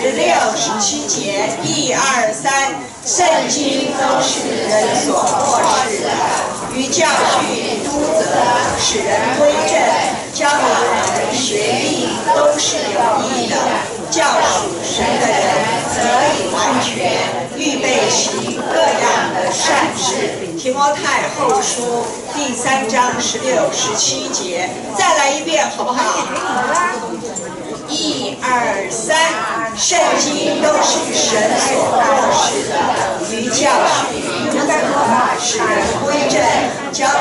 十六、十七节，一二三，圣经都是人所漠视的，于教训、督责、使人归正、教导人学艺，都是有益的。教属神的人，得以完全，预备行各样的善事。提摩太后书第三章十六、十七节，再来一遍，好不好？一二三，圣经都是神所漠视的，于教训、督责、使人归正、教导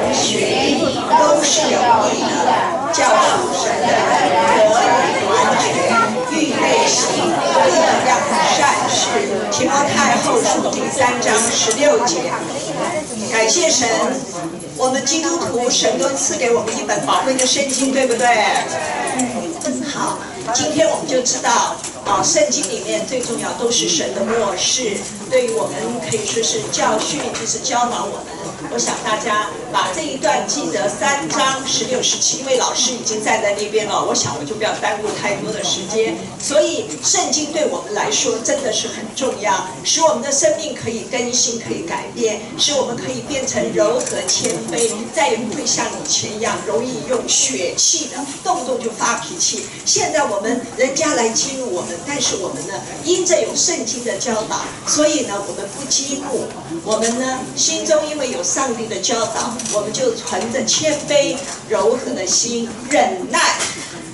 人学艺，都是有益的。教属神的人，得以完全。预备行各样善事，提摩太后书第三章十六节。感谢神，我们基督徒神都赐给我们一本宝贵的圣经，对不对？好，今天我们就知道啊，圣经里面最重要都是神的末世，对于我们可以说是教训，就是教导我们。我想大家把这一段记得三章十六十七，因为老师已经站在那边了，我想我就不要耽误太多的时间。所以圣经对我们来说真的是很重要，使我们的生命可以更新、可以改变，使我们可以变成柔和谦卑，再也不会像以前一样容易用血气的，动不动就发脾气。现在我我们人家来激怒我们，但是我们呢，因着有圣经的教导，所以呢，我们不激怒，我们呢心中因为有。上帝的教导，我们就存着谦卑柔和的心，忍耐，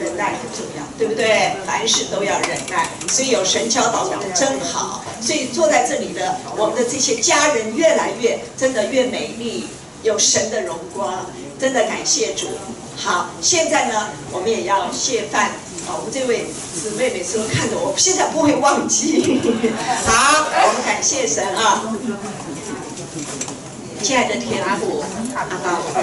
忍耐很重要，对不对？凡事都要忍耐。所以有神教导我们真好。所以坐在这里的我们的这些家人，越来越真的越美丽，有神的荣光，真的感谢主。好，现在呢，我们也要谢饭。啊，我们这位姊妹每次都看着我，现在不会忘记。好，我们感谢神啊。亲爱的天父，阿爸父，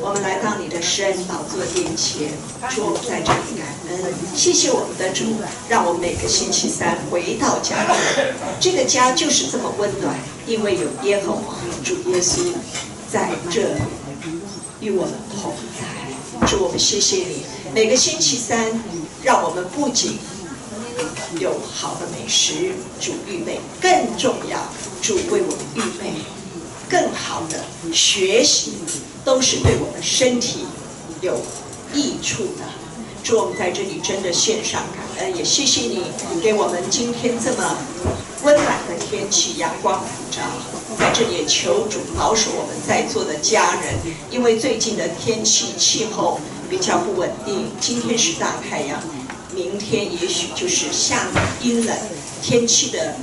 我们来到你的圣宝座殿前，主我们在这里感恩，谢谢我们的主，让我们每个星期三回到家里，这个家就是这么温暖，因为有耶和华主耶稣在这与我们同在。主我们谢谢你，每个星期三让我们不仅有好的美食，主预备，更重要，主为我们预备。更好的学习都是对我们身体有益处的。祝我们在这里真的献上感恩，也谢谢你给我们今天这么温暖的天气，阳光普照。在这里也求主保守我们在座的家人，因为最近的天气气候比较不稳定，今天是大太阳，明天也许就是下雨阴冷，天气的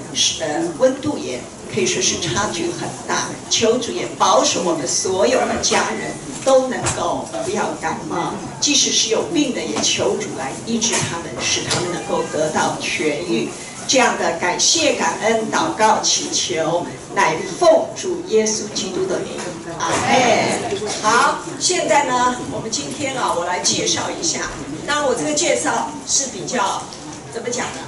呃温度也。可以说是差距很大，求主也保守我们所有的家人都能够不要感冒，即使是有病的，也求主来医治他们，使他们能够得到痊愈。这样的感谢、感恩、祷告、祈求，乃奉主耶稣基督的名。阿门。好，现在呢，我们今天啊，我来介绍一下。那，我这个介绍是比较怎么讲呢？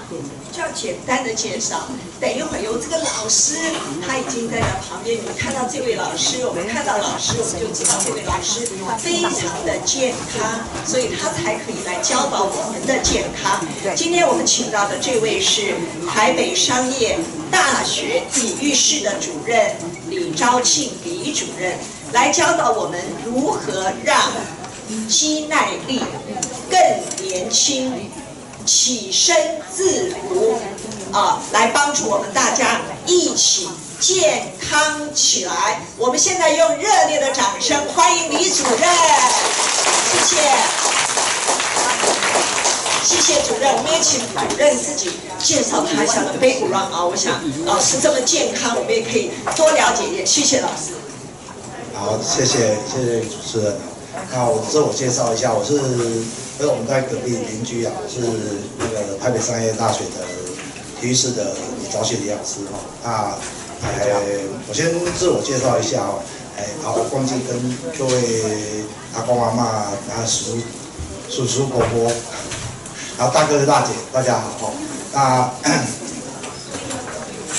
较简单的介绍，等一会儿由这个老师，他已经在那旁边。你看到这位老师，我们看到老师，我们就知道这位老师非常的健康，所以他才可以来教导我们的健康。今天我们请到的这位是台北商业大学体育室的主任李昭庆李主任，来教导我们如何让肌耐力更年轻。起身自如，啊，来帮助我们大家一起健康起来。我们现在用热烈的掌声欢迎李主任，谢谢，谢谢主任。我们也请主任自己介绍他一下的 background 啊。我想老师这么健康，我们也可以多了解一点。谢谢老师。好，谢谢谢谢主持人。那我自我介绍一下，我是。因为我们在隔壁邻居啊，是那个台北商业大学的体育室的李昭宪李老师哈。那，哎，我先自我介绍一下哦。哎，好，忘记跟各位阿公阿妈、啊叔叔叔伯伯，然后大哥大姐，大家好哈。那，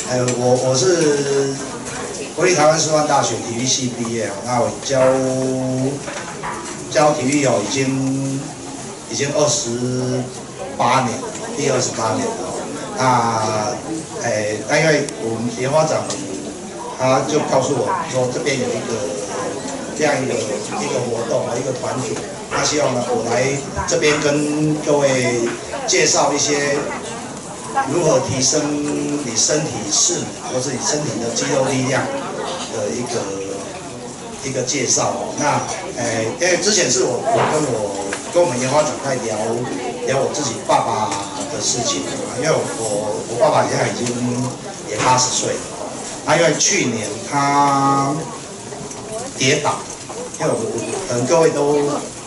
哎，我我是国立台湾师范大学体育系毕业哦。那我教教体育哦，已经。已经二十八年，第二十八年了。那，诶，那因为我们研发长，他就告诉我说，这边有一个这样一个一个活动啊，一个团体，他希望呢，我来这边跟各位介绍一些如何提升你身体势，或是你身体的肌肉力量的一个。一个介绍哦，那诶，因为之前是我我跟我跟我们研发长在聊聊我自己爸爸的事情因为我我爸爸现在已经也八十岁了，他因为去年他跌倒，因为我可能各位都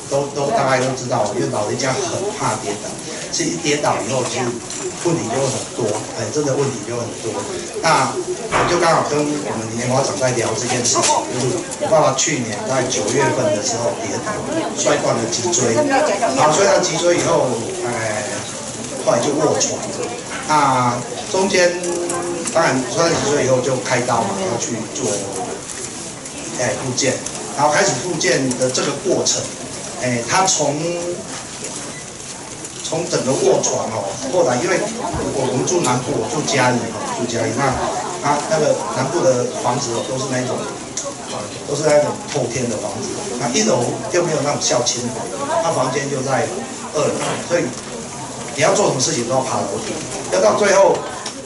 都都大概都知道，因为老人家很怕跌倒。是一跌倒以后，其实问题就会很多，哎，真的问题就很多。那我就刚好跟我们年华长在聊这件事情，就是我爸爸去年在九月份的时候跌倒，摔断了脊椎，然后摔断脊椎以后，哎，后来就卧床。那中间当然摔断脊椎以后就开刀嘛，要去做哎复健，然后开始复健的这个过程，哎，他从从整个卧床哦，后来因为我我们住南部，我住嘉义哦，住嘉义，那他那个南部的房子都是那种，都是那种透天的房子，那一楼又没有那种孝亲房，他房间就在二楼，所以你要做什么事情都要爬楼梯，要到最后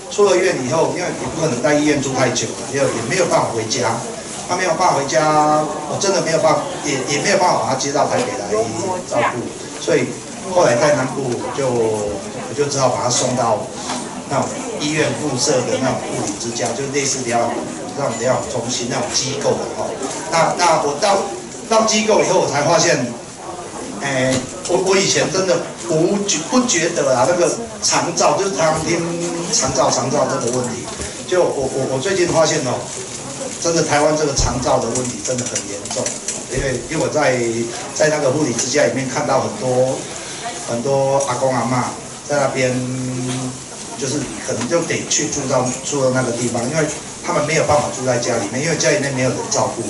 出了院以后，因为也不可能在医院住太久了，也也没有办法回家，他没有办法回家，我真的没有办法，也也没有办法把他接到台北来照顾，所以。后来在南部就我就只好把他送到那种医院附设的那种护理之家，就类似疗养那种疗养中心那种机构的哈。那那我到到机构以后，我才发现，哎，我我以前真的不觉不觉得啊，那个肠照就是常听肠照肠照这个问题，就我我我最近发现哦，真的台湾这个肠照的问题真的很严重，因为因为我在在那个护理之家里面看到很多。很多阿公阿妈在那边，就是可能就得去住到住到那个地方，因为他们没有办法住在家里面，因为家里面没有人照顾。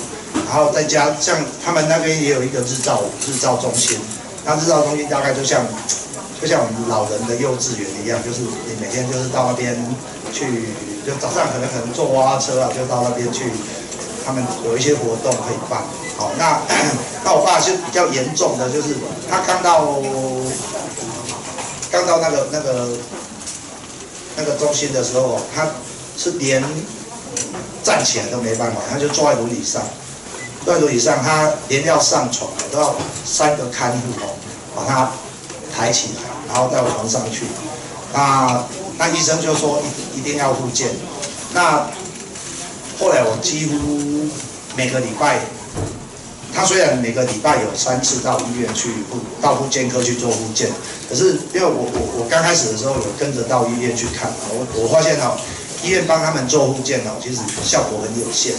然后在家像他们那边也有一个日照日照中心，那日照中心大概就像就像我们老人的幼稚园一样，就是你每天就是到那边去，就早上可能可能坐娃娃车啊，就到那边去，他们有一些活动可以办。好，那那我爸是比较严重的，就是他刚到刚到那个那个那个中心的时候，他是连站起来都没办法，他就坐在轮椅上，坐在轮椅上，他连要上床都要三个看护哦把他抬起来，然后到床上去。那那医生就说一一定要复健。那后来我几乎每个礼拜。他虽然每个礼拜有三次到医院去复到复健科去做复健，可是因为我我我刚开始的时候有跟着到医院去看，我我发现哦，医院帮他们做复健哦，其实效果很有限。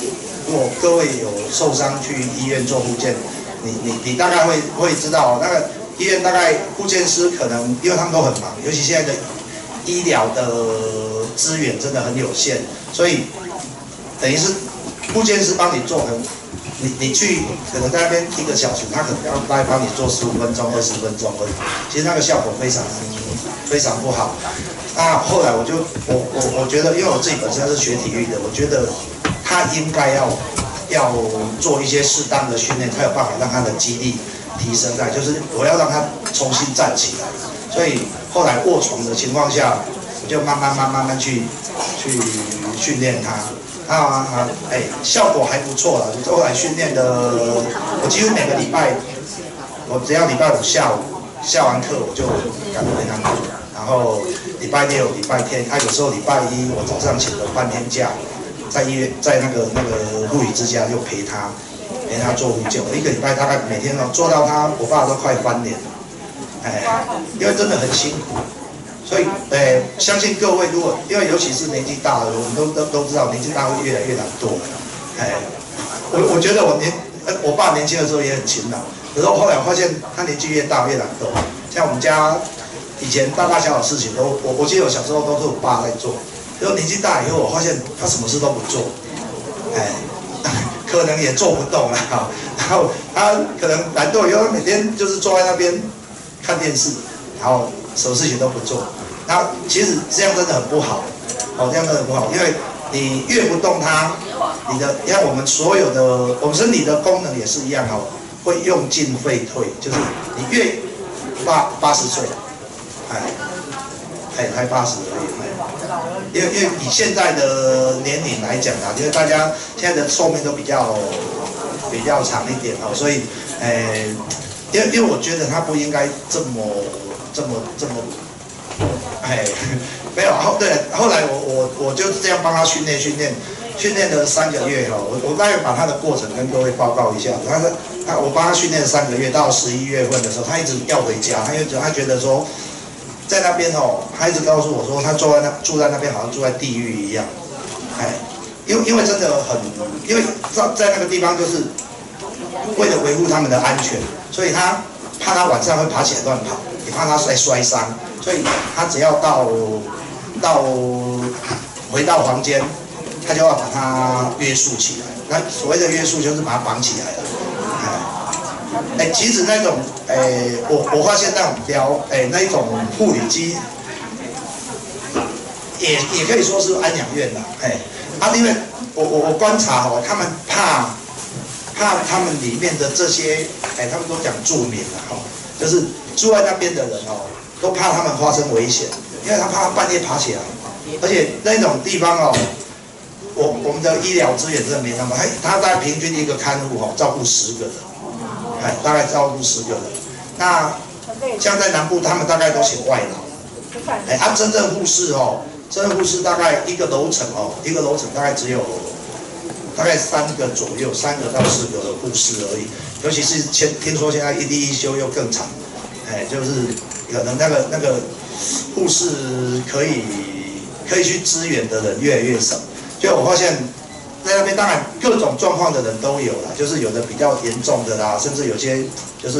如果各位有受伤去医院做复健，你你你大概会会知道，那个医院大概复健师可能因为他们都很忙，尤其现在的医疗的资源真的很有限，所以等于是复健师帮你做很。你你去可能在那边一个小时，他可能要来帮你做十五分钟、二十分钟而已。其实那个效果非常非常不好。那后来我就我我我觉得，因为我自己本身是学体育的，我觉得他应该要要做一些适当的训练，才有办法让他的肌力提升在，就是我要让他重新站起来。所以后来卧床的情况下，我就慢慢慢慢慢去去训练他。啊啊啊哎，效果还不错了。后来训练的，我几乎每个礼拜，我只要礼拜五下午下完课，我就赶回他们。然后礼拜六、礼拜天，他有时候礼拜一我早上请了半天假，在医院在那个那个护理之家就陪他陪他做护救。一个礼拜大概每天哦做到他，我爸都快翻脸了。哎，因为真的很辛苦。所以，诶，相信各位，如果因为尤其是年纪大了，我们都都都知道，年纪大会越来越懒惰。哎，我我觉得我年，我爸年轻的时候也很勤劳，可是我后来发现他年纪越大越懒惰。像我们家以前大大小小事情都，我我记得我小时候都是我爸在做，然后年纪大以后，我发现他什么事都不做，哎，可能也做不动了哈。然后他可能懒惰以后，每天就是坐在那边看电视。然后什么事情都不做。那其实这样真的很不好，哦，这样真的很不好，因为你越不动它，你的，你看我们所有的，我们身体的功能也是一样哦，会用进废退，就是你越八八十岁，哎，哎，才八十而已，因为因为以现在的年龄来讲啊，因为大家现在的寿命都比较比较长一点哦，所以，哎，因为因为我觉得他不应该这么这么这么。哎，没有后对，后来我我我就这样帮他训练训练，训练了三个月哈，我我大概把他的过程跟各位报告一下。他是他我帮他训练三个月，到十一月份的时候，他一直要回家，他因为他觉得说，在那边哦，他一直告诉我说，他住在那住在那边好像住在地狱一样，哎，因为因为真的很，因为在在那个地方就是为了维护他们的安全，所以他怕他晚上会爬起来乱跑，也怕他摔摔伤。所以他只要到到回到房间，他就要把他约束起来。那所谓的约束就是把他绑起来了。哎，其实那种哎，我我发现那种标哎那一种护理机，也也可以说是安养院的。哎，啊，因为我我我观察哦，他们怕怕他们里面的这些哎，他们都讲助眠的哈，就是住在那边的人哦。都怕他们发生危险，因为他怕半夜爬起来，而且那种地方哦，我我们的医疗资源真的没那么，他他在平均一个看护哦，照顾十个人，哎，大概照顾十个人。那像在南部，他们大概都请外劳，哎，他真正护士哦，真正护士大概一个楼层哦，一个楼层大概只有大概三个左右，三个到四个护士而已。尤其是现听说现在一地一休又更长，哎，就是。可能那个那个护士可以可以去支援的人越来越少，就我发现，在那边当然各种状况的人都有了，就是有的比较严重的啦，甚至有些就是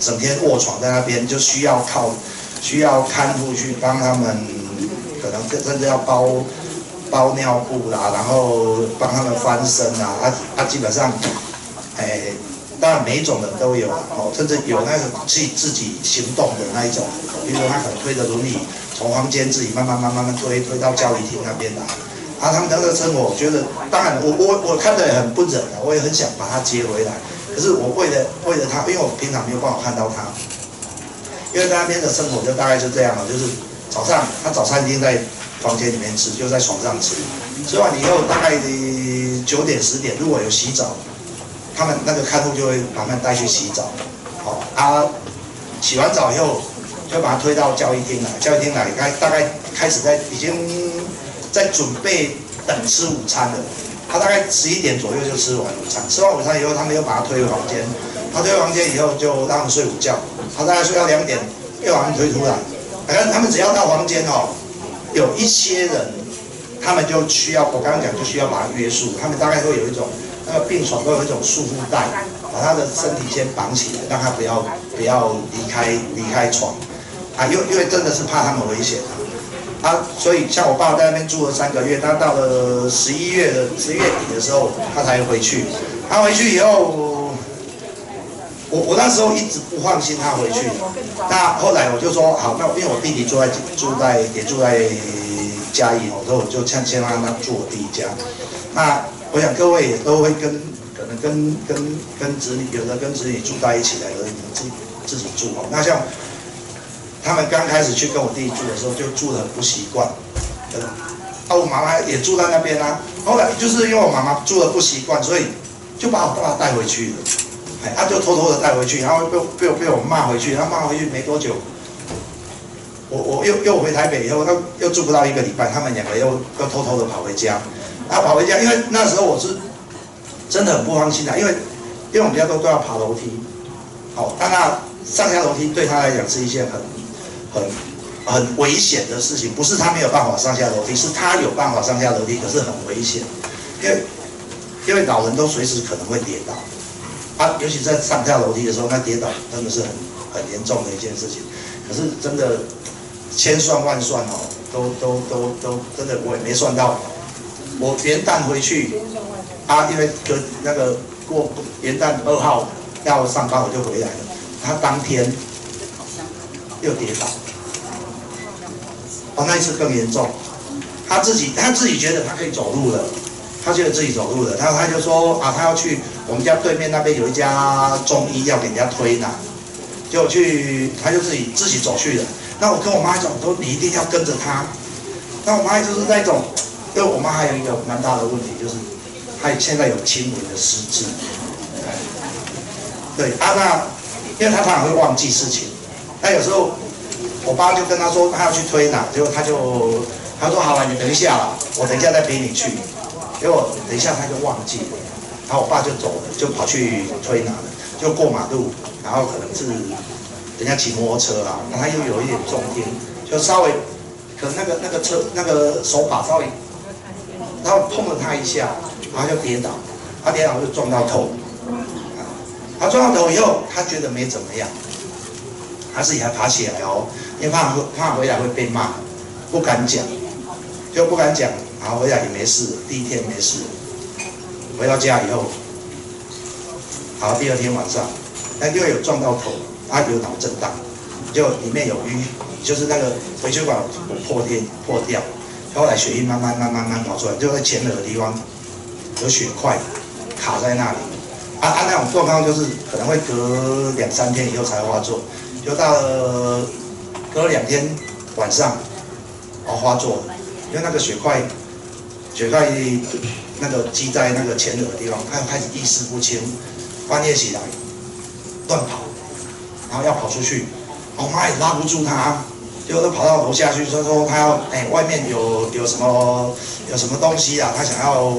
整天卧床在那边，就需要靠需要看护去帮他们，可能甚至要包包尿布啦，然后帮他们翻身啊，他他基本上，哎。当然，每一种人都有哦，甚至有那个自己自己行动的那一种，比如说他可能推着轮椅从房间自己慢慢慢慢慢推推到教育厅那边来，啊，他们那个生活，我觉得，当然我我我看着也很不忍啊，我也很想把他接回来，可是我为了为了他，因为我平常没有办法看到他，因为在那边的生活就大概是这样了，就是早上他早餐已经在房间里面吃，就在床上吃，吃完以后大概九点十点，如果有洗澡。他们那个看护就会把他们带去洗澡，好，啊，洗完澡以后就把他推到教育厅来，教育厅来，开大概开始在已经在准备等吃午餐了，他大概十一点左右就吃完午餐，吃完午餐以后，他们又把他推回房间，他推回房间以后就让他们睡午觉，他大概睡到两点又把他推出来，反正他们只要到房间哦，有一些人，他们就需要我刚刚讲就需要把他约束，他们大概会有一种。那个病床都有一种束缚带，把他的身体先绑起来，让他不要不要离开离开床，啊，因为因为真的是怕他们危险啊，啊，所以像我爸在那边住了三个月，他到了十一月的十月底的时候，他才回去。他回去以后，我我那时候一直不放心他回去，那后来我就说好，那因为我弟弟住在住在也住在嘉义，我说我就先先让他住我弟家，那。我想各位也都会跟可能跟跟跟子女，有的跟子女住在一起的，有的自自己住哦。那像他们刚开始去跟我弟弟住的时候，就住的很不习惯。啊，我妈妈也住在那边啊。后来就是因为我妈妈住的不习惯，所以就把我爸爸带回去了。哎，他就偷偷的带回去，然后被被被我骂回去。然后骂回去没多久，我我又又回台北以后，他又住不到一个礼拜，他们两个又又偷偷的跑回家。他跑回家，因为那时候我是真的很不放心的，因为因为我们家都都要爬楼梯，好，但那上下楼梯对他来讲是一件很很很危险的事情，不是他没有办法上下楼梯，是他有办法上下楼梯，可是很危险，因为因为老人都随时可能会跌倒，啊，尤其在上下楼梯的时候，那跌倒真的是很很严重的一件事情，可是真的千算万算哦，都都都都真的我也没算到。我元旦回去，啊，因为隔那个过元旦二号要上班，我就回来了。他当天，又跌倒。哦，那一次更严重，他自己他自己觉得他可以走路了，他觉得自己走路了，他他就说啊，他要去我们家对面那边有一家中医要给人家推拿，就去他就自己自己走去了。那我跟我妈讲，我说你一定要跟着他。那我妈就是那种，因为我妈还有一个蛮大的问题，就是她现在有轻微的失智。对啊，那因为她常常会忘记事情，那有时候我爸就跟她说他要去推拿，结果他就他说好了，你等一下啦，我等一下再陪你去。结果等一下他就忘记了，然后我爸就走了，就跑去推拿了，就过马路，然后可能是人家骑摩托车啊，那他又有一点重心，就稍微。可能那个那个车那个手把稍微，然后碰了他一下，然后就跌倒，他跌倒就撞到头，他撞到头以后，他觉得没怎么样，他自己还爬起来哦，因为怕怕回来会被骂，不敢讲，就不敢讲，然后回来也没事，第一天没事，回到家以后，好，第二天晚上，那又有撞到头，他有脑震荡，就里面有淤。就是那个回血管破裂破掉，后来血液慢慢慢慢慢跑出来，就在前额的地方有血块卡在那里。啊啊，那种状况就是可能会隔两三天以后才发作，就到了隔了两天晚上哦发作，因为那个血块血块那个积在那个前额的地方，他开始意识不清，半夜起来乱跑，然后要跑出去。我妈也拉不住他，就都跑到楼下去，说说他要，哎，外面有有什么有什么东西啊？他想要，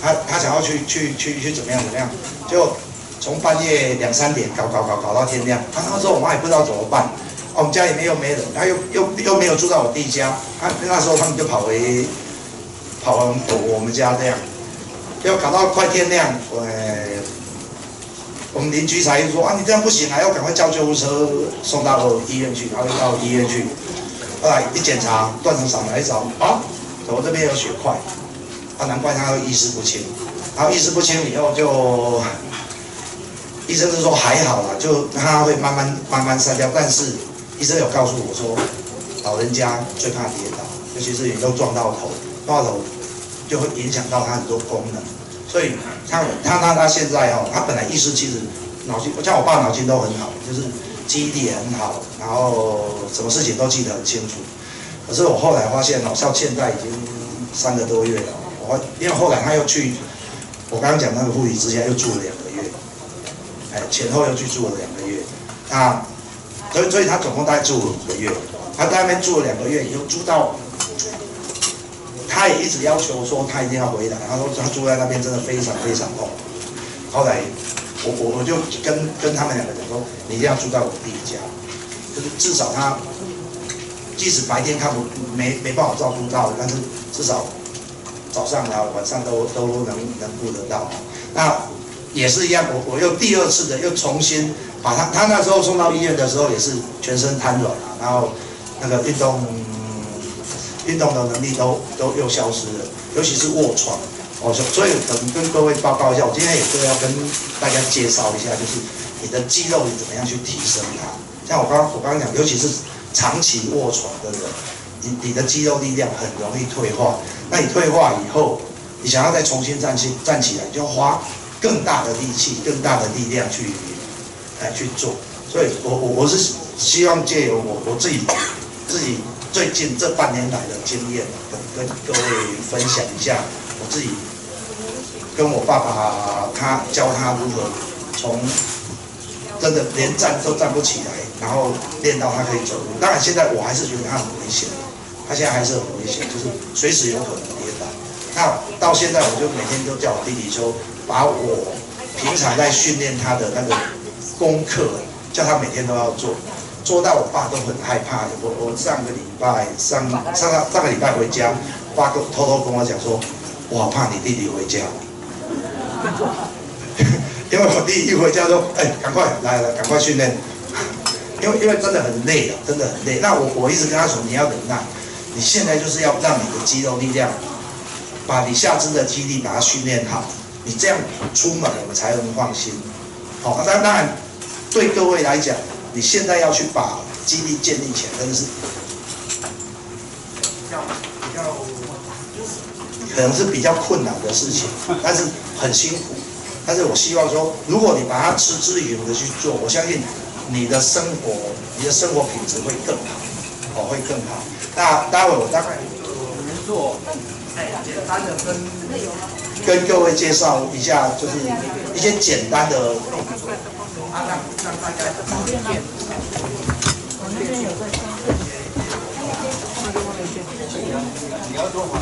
他他想要去去去去怎么样怎么样？就从半夜两三点搞搞搞搞到天亮。他那时候我妈也不知道怎么办，我们家里面又没人，他又又又没有住到我弟家，他那时候他们就跑回跑回我我们家这样，就搞到快天亮，哎。我们邻居才说啊，你这样不行啊，要赶快叫救护车送到医院去，然后到医院去，后来一检查，断层扫描一找，啊，头这边有血块，啊，难怪他会意识不清，然后意识不清以后就，医生是说还好啦，就他会慢慢慢慢散掉，但是医生有告诉我说，老人家最怕跌倒，尤其是你都撞到头，撞到头就会影响到他很多功能。所以他他他他现在哦，他本来意识其实脑筋，像我爸脑筋都很好，就是记忆力很好，然后什么事情都记得很清楚。可是我后来发现哦，像现在已经三个多月了，我因为后来他又去，我刚刚讲那个护理之家又住了两个月，哎，前后又去住了两个月，啊，所以所以他总共大概住了五个月，他在那边住了两个月以后住到。他也一直要求说他一定要回来，他说他住在那边真的非常非常痛。后来我我我就跟跟他们两个讲说，你一定要住在我弟家，就是至少他即使白天看不没没办法照顾到，但是至少早上啊晚上都都能能顾得到。那也是一样，我我又第二次的又重新把他他那时候送到医院的时候也是全身瘫软啊，然后那个运动。运动的能力都都又消失了，尤其是卧床，哦，所以可能跟各位报告一下，我今天也是要跟大家介绍一下，就是你的肌肉你怎么样去提升它。像我刚我刚刚讲，尤其是长期卧床的人，你你的肌肉力量很容易退化。那你退化以后，你想要再重新站起站起来，就要花更大的力气、更大的力量去来去做。所以我我我是希望借由我我自己自己。最近这半年来的经验，跟各位分享一下，我自己跟我爸爸他教他如何从真的连站都站不起来，然后练到他可以走路。当然现在我还是觉得他很危险，他现在还是很危险，就是随时有可能跌倒。那到现在我就每天都叫我弟弟说，把我平常在训练他的那个功课，叫他每天都要做。做到我爸都很害怕的。我我上个礼拜上上个上个礼拜回家，爸跟偷偷跟我讲说，我好怕你弟弟回家，因为我弟一回家说，哎，赶快来了，赶快训练，因为因为真的很累啊，真的很累。那我我一直跟他说，你要忍耐，你现在就是要让你的肌肉力量，把你下肢的肌力把它训练好，你这样出门我们才能放心。好，当然当然对各位来讲。你现在要去把基地建立起来，真的是比较比较，可能是比较困难的事情，但是很辛苦。但是我希望说，如果你把它持之以恒的去做，我相信你的生活，你的生活品质会更好，哦，会更好。那待会我大概我做，简单的跟跟各位介绍一下，就是一些简单的啊，让让大家方便。我那边有个相对，你要做吗？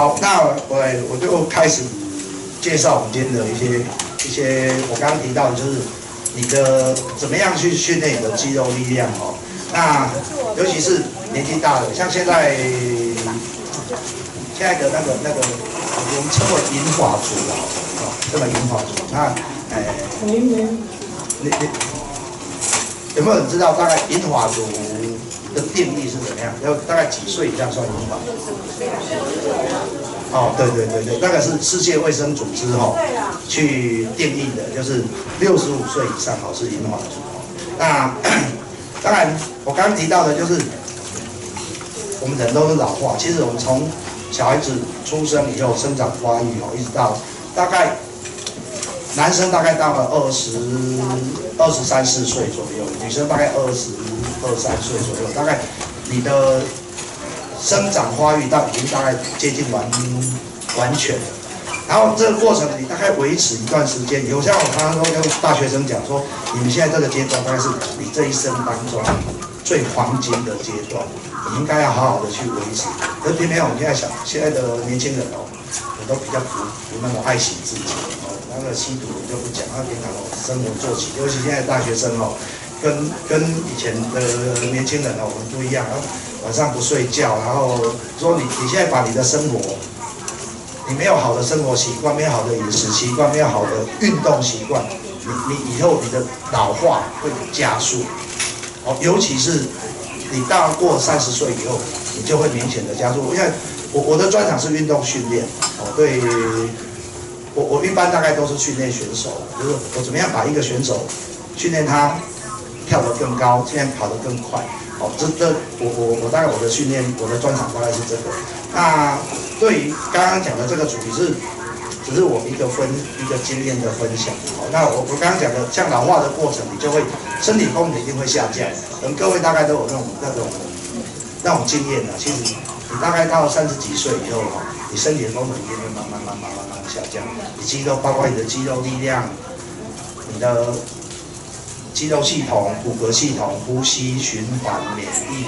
好，那我我就开始介绍我们今天的一些一些，我刚刚提到的就是你的怎么样去训练你的肌肉力量哦。那尤其是年纪大的，像现在现在的那个那个，我们称为银发族啊，哦，这个银发族，那哎，你你有没有人知道大概银发族？的定义是怎么样？要大概几岁以上算银发？哦，对对对对，那个是世界卫生组织哈去定义的，就是六十五岁以上哦是银发族。那 当然，我刚刚提到的就是我们人都是老化，其实我们从小孩子出生以后生长发育哦，一直到大概男生大概到了二十二十三四岁左右，女生大概二十。二三岁左右，大概你的生长发育到已经大概接近完完全了，然后这个过程你大概维持一段时间，有像我常常都跟大学生讲说，你们现在这个阶段大概是你这一生当中最黄金的阶段，你应该要好好的去维持。可偏偏我们现在想，现在的年轻人哦，我都比较不不那么爱惜自己哦，那个吸毒就不讲，那平常哦生活作息，尤其现在大学生哦。跟跟以前的年轻人哦，我们不一样，晚上不睡觉，然后说你你现在把你的生活，你没有好的生活习惯，没有好的饮食习惯，没有好的运动习惯，你你以后你的老化会加速，哦，尤其是你到过三十岁以后，你就会明显的加速。因为我我的专长是运动训练，哦，对，我我一般大概都是训练选手，就是我怎么样把一个选手训练他。跳得更高，现在跑得更快，哦，这这我我我大概我的训练，我的专长大概是这个。那对于刚刚讲的这个主题是，只是我一个分一个经验的分享。哦，那我我刚刚讲的，像老化的过程，你就会身体功能一定会下降。嗯，各位大概都有那种那种那种经验的。其实你大概到三十几岁以后，哈，你身体的功能一定会慢慢慢慢慢慢下降。你肌肉，包括你的肌肉力量，你的。肌肉系统、骨骼系统、呼吸、循环、免疫，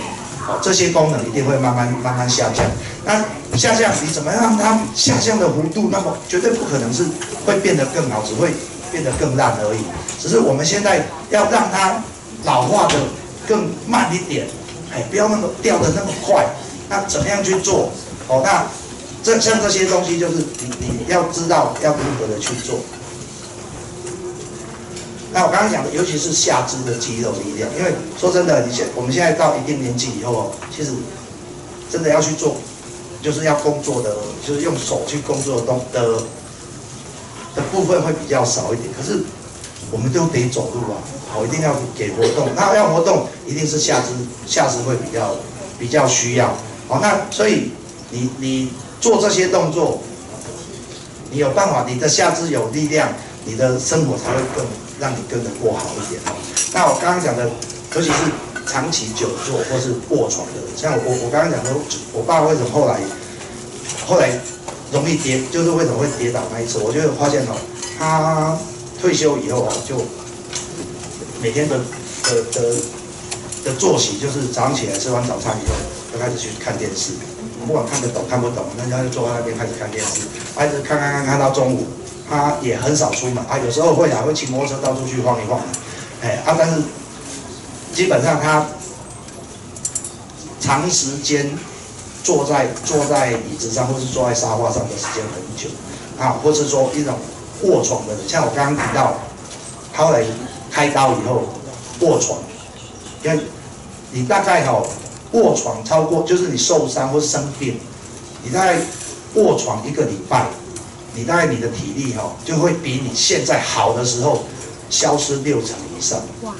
哦，这些功能一定会慢慢慢慢下降。那下降，你怎么样让它下降的幅度？那么绝对不可能是会变得更好，只会变得更烂而已。只是我们现在要让它老化的更慢一点，哎，不要那么掉的那么快。那怎么样去做？哦，那这像这些东西，就是你你要知道要如何的去做。那我刚刚讲的，尤其是下肢的肌肉力量，因为说真的，你现我们现在到一定年纪以后哦，其实真的要去做，就是要工作的，就是用手去工作的动的的部分会比较少一点。可是我们都得走路啊，我一定要给活动。那要活动，一定是下肢下肢会比较比较需要。好，那所以你你做这些动作，你有办法，你的下肢有力量，你的生活才会更。让你跟着过好一点哦。那我刚刚讲的，尤其是长期久坐或是卧床的，像我我刚刚讲的，我爸为什么后来后来容易跌，就是为什么会跌倒？那一次，我就发现哦，他退休以后哦，就每天的的的的作息就是早上起来吃完早餐以后，就开始去看电视，不管看得懂看不懂，人家就坐在那边开始看电视，一直看看看看到中午，他也很少出门啊，有时候会啊会骑摩托车到处去晃一晃，哎啊，但是基本上他长时间坐在坐在椅子上或是坐在沙发上的时间很久啊，或是说一种卧床的，像我刚刚提到，他后来开刀以后卧床，因为你大概哈。卧床超过就是你受伤或生病，你大概卧床一个礼拜，你大概你的体力哈就会比你现在好的时候消失六成以上。哇！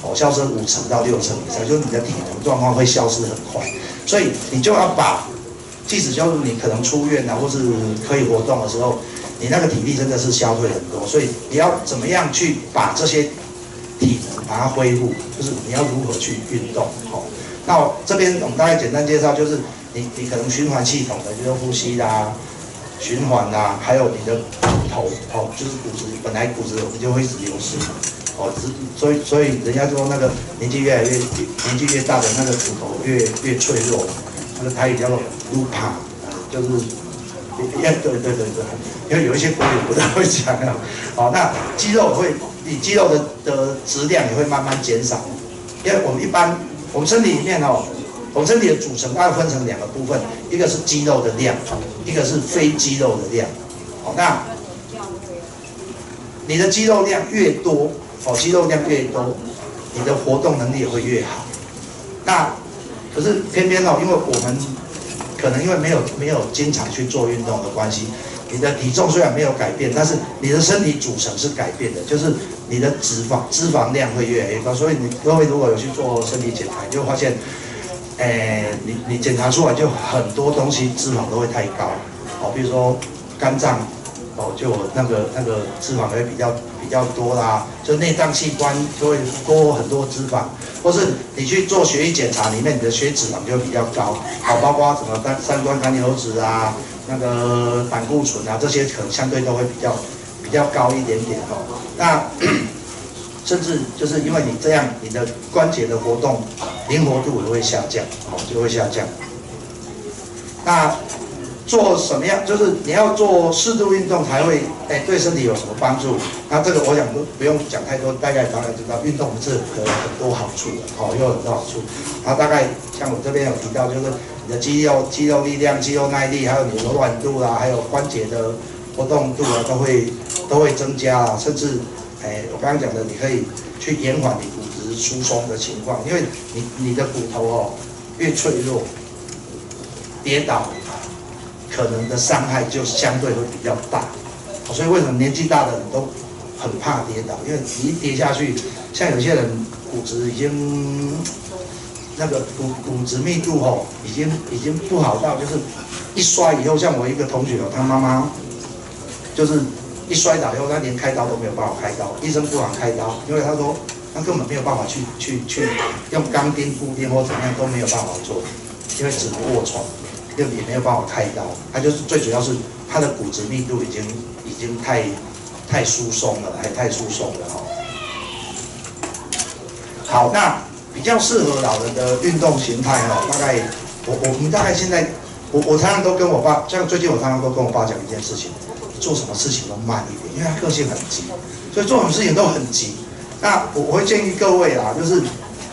哦，消失五成到六成以上，就是你的体能状况会消失很快。所以你就要把，即使就是你可能出院啊，或是可以活动的时候，你那个体力真的是消退很多。所以你要怎么样去把这些体能把它恢复，就是你要如何去运动，好。那这边我们大概简单介绍，就是你你可能循环系统的，就是呼吸啦、循环啦，还有你的骨头哦，就是骨质本来骨质我们就会流失嘛，哦，所以所以人家说那个年纪越来越年纪越大的那个骨头越越脆弱，那个台语叫做 lupa，就是也对对对对，因为有一些国语不太会讲啊，哦，那肌肉会你肌肉的的质量也会慢慢减少，因为我们一般。我们身体里面哦，我身体的组成大概分成两个部分，一个是肌肉的量，一个是非肌肉的量。哦，那你的肌肉量越多，哦，肌肉量越多，你的活动能力也会越好。那可是偏偏哦，因为我们可能因为没有没有经常去做运动的关系。你的体重虽然没有改变，但是你的身体组成是改变的，就是你的脂肪脂肪量会越来越高。所以你各位如果有去做身体检查，你就会发现，诶，你你检查出来就很多东西脂肪都会太高，哦，比如说肝脏，哦，就那个那个脂肪会比较比较多啦，就内脏器官就会多很多脂肪，或是你去做血液检查，里面你的血脂肪就会比较高，好，包括什么三三酸甘油脂啊。那个胆固醇啊，这些可能相对都会比较比较高一点点哦。那甚至就是因为你这样，你的关节的活动灵活度也会下降，哦，就会下降。那做什么样？就是你要做适度运动才会，哎，对身体有什么帮助？那这个我想不不用讲太多，大概当然知道，运动是有很多好处的，哦，有很多好处。然后大概像我这边有提到，就是。你的肌肉、肌肉力量、肌肉耐力，还有你柔软度啊，还有关节的活动度啊，都会都会增加啊。甚至，哎，我刚刚讲的，你可以去延缓你骨质疏松的情况，因为你你的骨头哦越脆弱，跌倒可能的伤害就相对会比较大。所以为什么年纪大的人都很怕跌倒？因为你一跌下去，像有些人骨质已经。那个骨骨质密度吼，已经已经不好到，就是一摔以后，像我一个同学哦，他妈妈就是一摔倒以后，他连开刀都没有办法开刀，医生不敢开刀，因为他说他根本没有办法去去去用钢钉固定或怎么样都没有办法做，因为只能卧床，又也没有办法开刀，他就是最主要是他的骨质密度已经已经太太疏松了，还太疏松了哈。好，那。比较适合老人的运动形态哦，大概我我们大概现在，我我常常都跟我爸，像最近我常常都跟我爸讲一件事情，做什么事情都慢一点，因为他个性很急，所以做什么事情都很急。那我我会建议各位啊，就是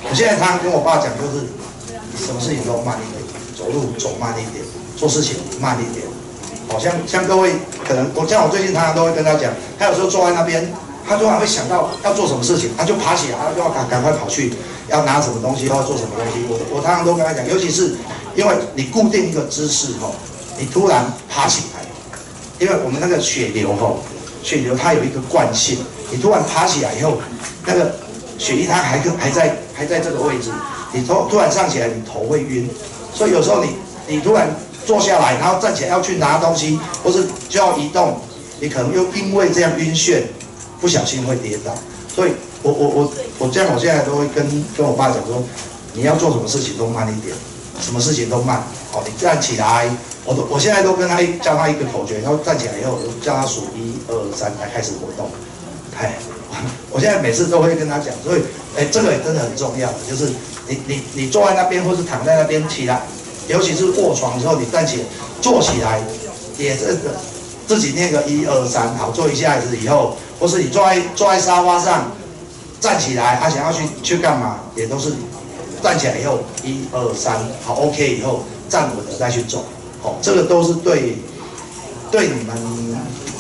我现在常常跟我爸讲，就是什么事情都慢一点，走路走慢一点，做事情慢一点。好像像各位可能我像我最近常常都会跟他讲，他有时候坐在那边，他突然会想到要做什么事情，他就爬起来，他就要赶赶快跑去。要拿什么东西，要做什么东西，我我常常都跟他讲，尤其是因为你固定一个姿势后，你突然爬起来，因为我们那个血流吼，血流它有一个惯性，你突然爬起来以后，那个血液它还跟还在还在这个位置，你突突然上起来，你头会晕，所以有时候你你突然坐下来，然后站起来要去拿东西，或是就要移动，你可能又因为这样晕眩，不小心会跌倒，所以。我我我我这样，我现在都会跟跟我爸讲说，你要做什么事情都慢一点，什么事情都慢。哦，你站起来，我都我现在都跟他教他一个口诀，然后站起来以后，我叫他数一二三来开始活动。哎，我现在每次都会跟他讲，所以哎，这个也真的很重要，就是你你你坐在那边或是躺在那边起来，尤其是卧床的时候，你站起坐起来，也是自己念个一二三，好做一下子以后，或是你坐在坐在沙发上站起来，他想要去去干嘛，也都是站起来以后一二三，好 OK 以后站稳了再去走，哦，这个都是对对你们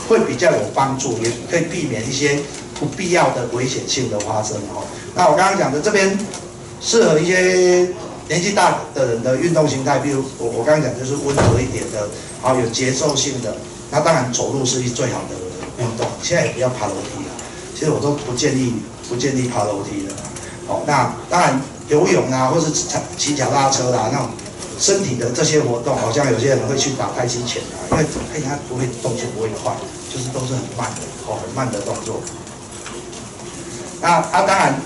会比较有帮助，也可以避免一些不必要的危险性的发生哦。那我刚刚讲的这边适合一些。年纪大的人的运动形态，比如我我刚刚讲就是温和一点的，好有节奏性的，那当然走路是最好的运动。现在也不要爬楼梯了，其实我都不建议不建议爬楼梯的。哦，那当然游泳啊，或是骑骑脚踏车啦，那种身体的这些活动，好像有些人会去打太极拳啊，因为哎他不会动作不会快，就是都是很慢的，哦很慢的动作。那啊当然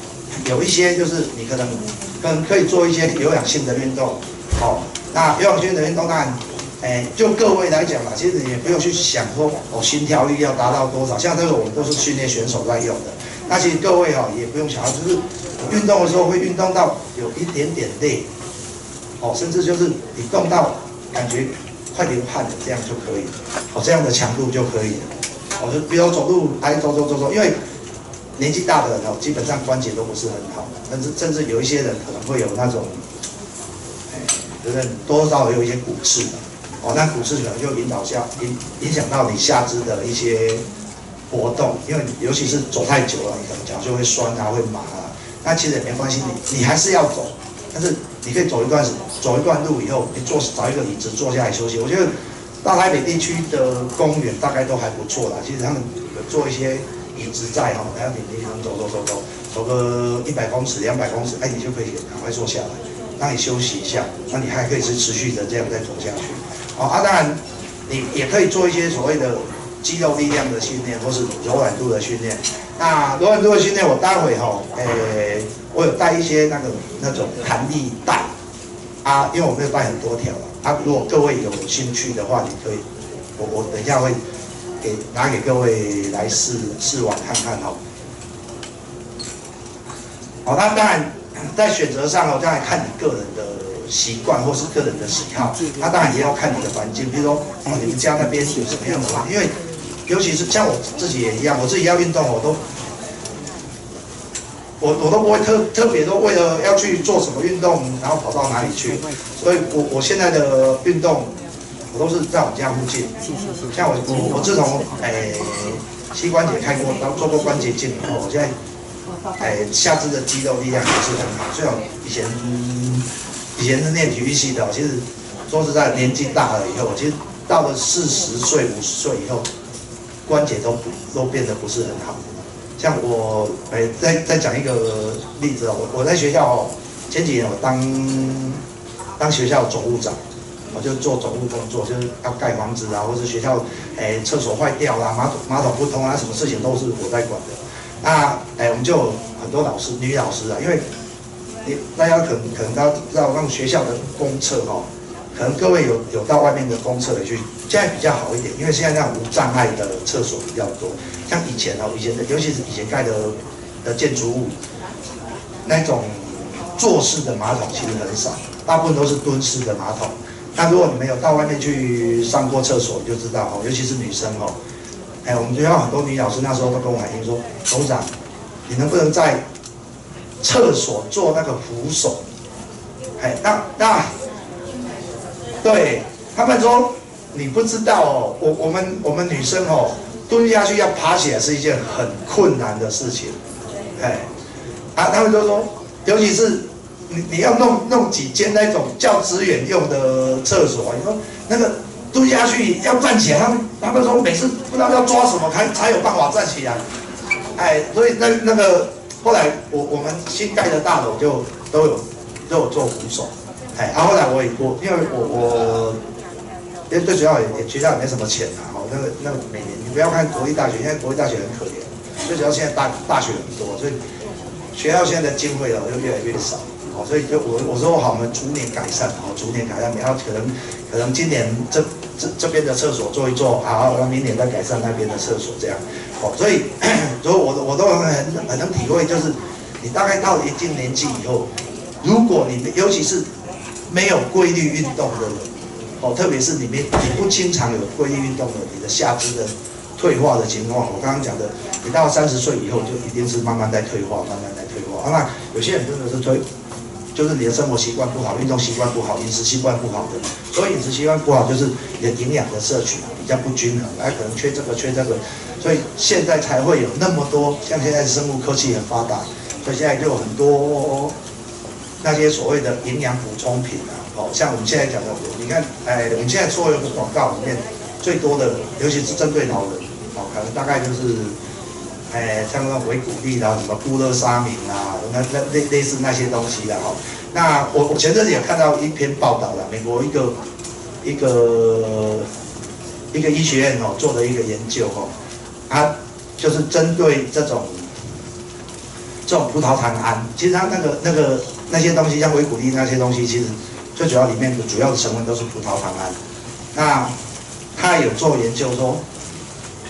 有一些就是你可能。跟可以做一些有氧性的运动，哦，那有氧性的运动当然，哎，就各位来讲嘛，其实也不用去想说哦，心跳率要达到多少，像这个我们都是训练选手在用的。那其实各位哈也不用想，就是运动的时候会运动到有一点点累，哦，甚至就是你动到感觉快流汗了，这样就可以，哦，这样的强度就可以了。哦，就比如走路，哎，走走走走，因为。年纪大的人哦，基本上关节都不是很好，甚至甚至有一些人可能会有那种，哎，就是多少有一些骨刺的，哦，那骨刺可能就引导下影影响到你下肢的一些活动，因为尤其是走太久了，你可能脚就会酸啊，会麻啊。那其实也没关系，你你还是要走，但是你可以走一段走一段路以后，你坐找一个椅子坐下来休息。我觉得大台北地区的公园大概都还不错啦，其实他们做一些。椅子在哈，然后你你能走走走走，走个一百公尺、两百公尺，哎，你就可以赶快坐下来，让你休息一下，那你还可以是持续的这样再走下去。好啊，当然你也可以做一些所谓的肌肉力量的训练，或是柔软度的训练。那柔软度的训练，我待会哈，诶，我有带一些那个那种弹力带啊，因为我没有带很多条了啊。如果各位有兴趣的话，你可以，我我等一下会。给拿给各位来试试玩看看哦。好，那当然在选择上哦，当然看你个人的习惯或是个人的喜好。那当然也要看你的环境，比如说哦，你们家那边有什么样的环境？因为尤其是像我自己也一样，我自己要运动，我都我我都不会特特别说为了要去做什么运动，然后跑到哪里去。所以我我现在的运动。我都是在我们家附近，像我我我自从诶膝关节开过然后做过关节镜以后，我现在诶下肢的肌肉力量也是很好。虽然以前以前是练体育系的，其实说实在年纪大了以后，其实到了四十岁五十岁以后，关节都不都变得不是很好。像我诶再再讲一个例子哦，我我在学校哦前几年我当当学校总务长。我就做总务工作，就是要盖房子啊，或者学校，诶，厕所坏掉啦，马桶马桶不通啊，什么事情都是我在管的。那，诶，我们就很多老师，女老师啊，因为，你大家可能可能都知道，那种学校的公厕哦，可能各位有有到外面的公厕里去，现在比较好一点，因为现在那种无障碍的厕所比较多。像以前哦，以前的，尤其是以前盖的的建筑物，那种坐式的马桶其实很少，大部分都是蹲式的马桶。那如果你们有到外面去上过厕所，你就知道哦，尤其是女生哦，哎，我们学校很多女老师那时候都跟我反映说，董事长，你能不能在厕所做那个扶手？哎，那那，对他们说，你不知道哦，我我们我们女生哦，蹲下去要爬起来是一件很困难的事情，哎，啊，他们就说，尤其是。你你要弄弄几间那种教职员用的厕所，你说那个蹲下去要站起来，他们他们说每次不知道要抓什么才才有办法站起来，哎，所以那那个后来我我们新盖的大楼就都有都有做扶手，哎，然后来我我因为我我因为对学校也学校也没什么钱啊，哦，那个那个每年你不要看国立大学，现在国立大学很可怜，最主要现在大大学很多，所以学校现在的经费哦就越来越少。哦所以就我我说好，我们逐年改善，好，逐年改善。然后可能可能今年这这这边的厕所做一做，好，然后明年再改善那边的厕所，这样。哦，所以所以我我都很很能体会，就是你大概到一定年纪以后，如果你尤其是没有规律运动的人，哦，特别是里面你不经常有规律运动的，你的下肢的退化的情况，我刚刚讲的，你到三十岁以后就一定是慢慢在退化，慢慢在退化。那有些人真的是退，就是你的生活习惯不好，运动习惯不好，饮食习惯不好的。所以饮食习惯不好，就是你的营养的摄取比较不均衡，哎，可能缺这个缺这个，所以现在才会有那么多，像现在生物科技很发达，所以现在就有很多。那些所谓的营养补充品啊，哦，像我们现在讲的，你看，哎，我们现在所有的广告里面最多的，尤其是针对老人，哦，可能大概就是，哎，像那维骨力啦，什么布乐沙明啊，那那类类似那些东西的哈。那我我前阵子也看到一篇报道了，美国一个一个一个医学院哦做的一个研究哦，它就是针对这种这种葡萄糖胺，其实它那个那个。那些东西像维骨力那些东西，其实最主要里面的主要的成分都是葡萄糖胺。那他有做研究说，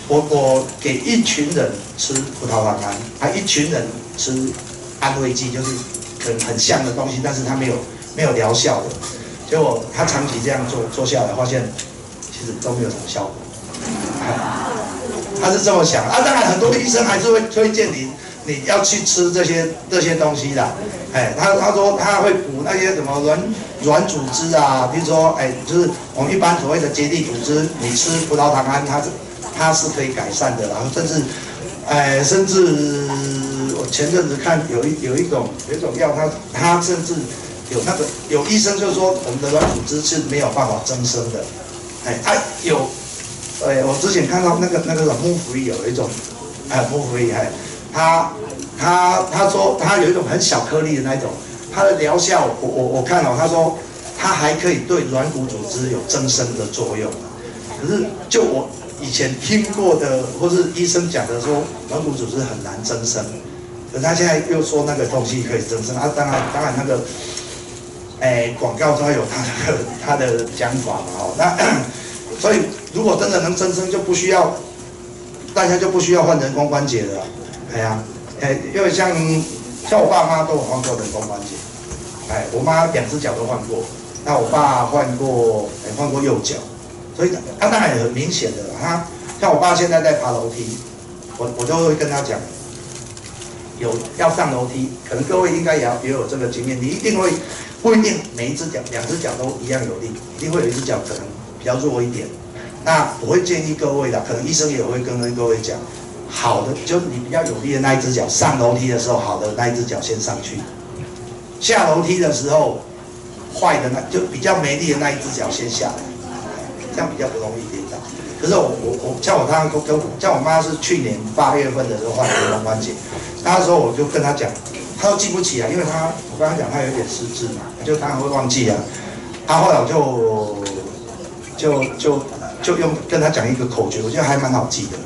我我给一群人吃葡萄糖胺，还一群人吃安慰剂，就是很很像的东西，但是他没有没有疗效的。结果他长期这样做做下来，发现其实都没有什么效果。他是这么想啊，当然很多医生还是会推荐你。你要去吃这些这些东西的，哎，他他说他会补那些什么软软组织啊，比如说，哎，就是我们一般所谓的结缔组织，你吃葡萄糖胺，它是它是可以改善的，然后甚至，哎，甚至我前阵子看有一有一种有一种药，它它甚至有那个有医生就说我们的软组织是没有办法增生的，哎，它有，哎，我之前看到那个那个软木福有一种，哎，木福哎。他他他说他有一种很小颗粒的那种，它的疗效我我我看了，他说它还可以对软骨组织有增生的作用。可是就我以前听过的或是医生讲的说软骨组织很难增生，可他现在又说那个东西可以增生啊，当然当然那个，哎广告都有他的他的讲法嘛哦，那所以如果真的能增生就不需要，大家就不需要换人工关节了。哎呀，哎，因为像像我爸妈都有换过人工关节，哎，我妈两只脚都换过，那我爸换过，哎，换过右脚，所以他当然很明显的，他像我爸现在在爬楼梯，我我就会跟他讲，有要上楼梯，可能各位应该也要也有这个经验，你一定会不一定每一只脚两只脚都一样有力，一定会有一只脚可能比较弱一点，那我会建议各位的，可能医生也会跟跟各位讲。好的，就是你比较有力的那一只脚上楼梯的时候，好的那一只脚先上去；下楼梯的时候，坏的那就比较没力的那一只脚先下来，这样比较不容易跌倒。可是我我我像我刚刚跟像我妈是去年八月份的时候换人工关节，那时候我就跟她讲，她都记不起来，因为她我刚刚讲她有点失智嘛，就常常会忘记啊。她后来我就就就就用跟她讲一个口诀，我觉得还蛮好记的，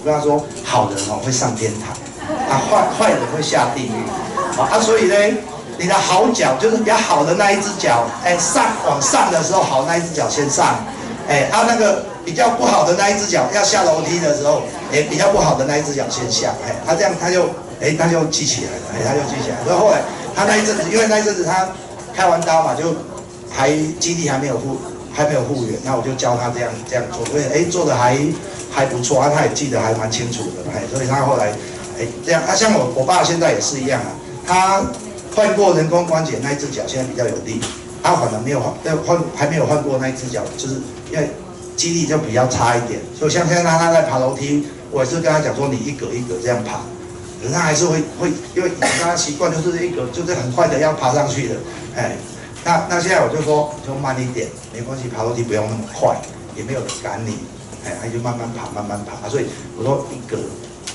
我跟他说，好人哦会上天堂，啊坏坏人会下地狱，啊所以呢，你的好脚就是比较好的那一只脚，哎上往上的时候好那一只脚先上，哎啊那个比较不好的那一只脚要下楼梯的时候，哎比较不好的那一只脚先下，哎他这样他就哎他就记起来了，哎他就记起来，所以后来他那一阵子，因为那一阵子他开完刀嘛，就还基地还没有复还没有复原，那我就教他这样这样做，所以哎做的还。还不错啊，他也记得还蛮清楚的，哎，所以他后来，哎，这样，啊，像我我爸现在也是一样啊，他换过人工关节那一只脚，现在比较有力，他反而没有换，换还没有换过那一只脚，就是因为肌力就比较差一点，所以像现在他在爬楼梯，我也是跟他讲说，你一格一格这样爬，可是他还是会会，因为他习惯就是一格就是很快的要爬上去的，哎，那那现在我就说就慢一点，没关系，爬楼梯不用那么快，也没有人赶你。哎，他就慢慢爬，慢慢爬。所以我说一格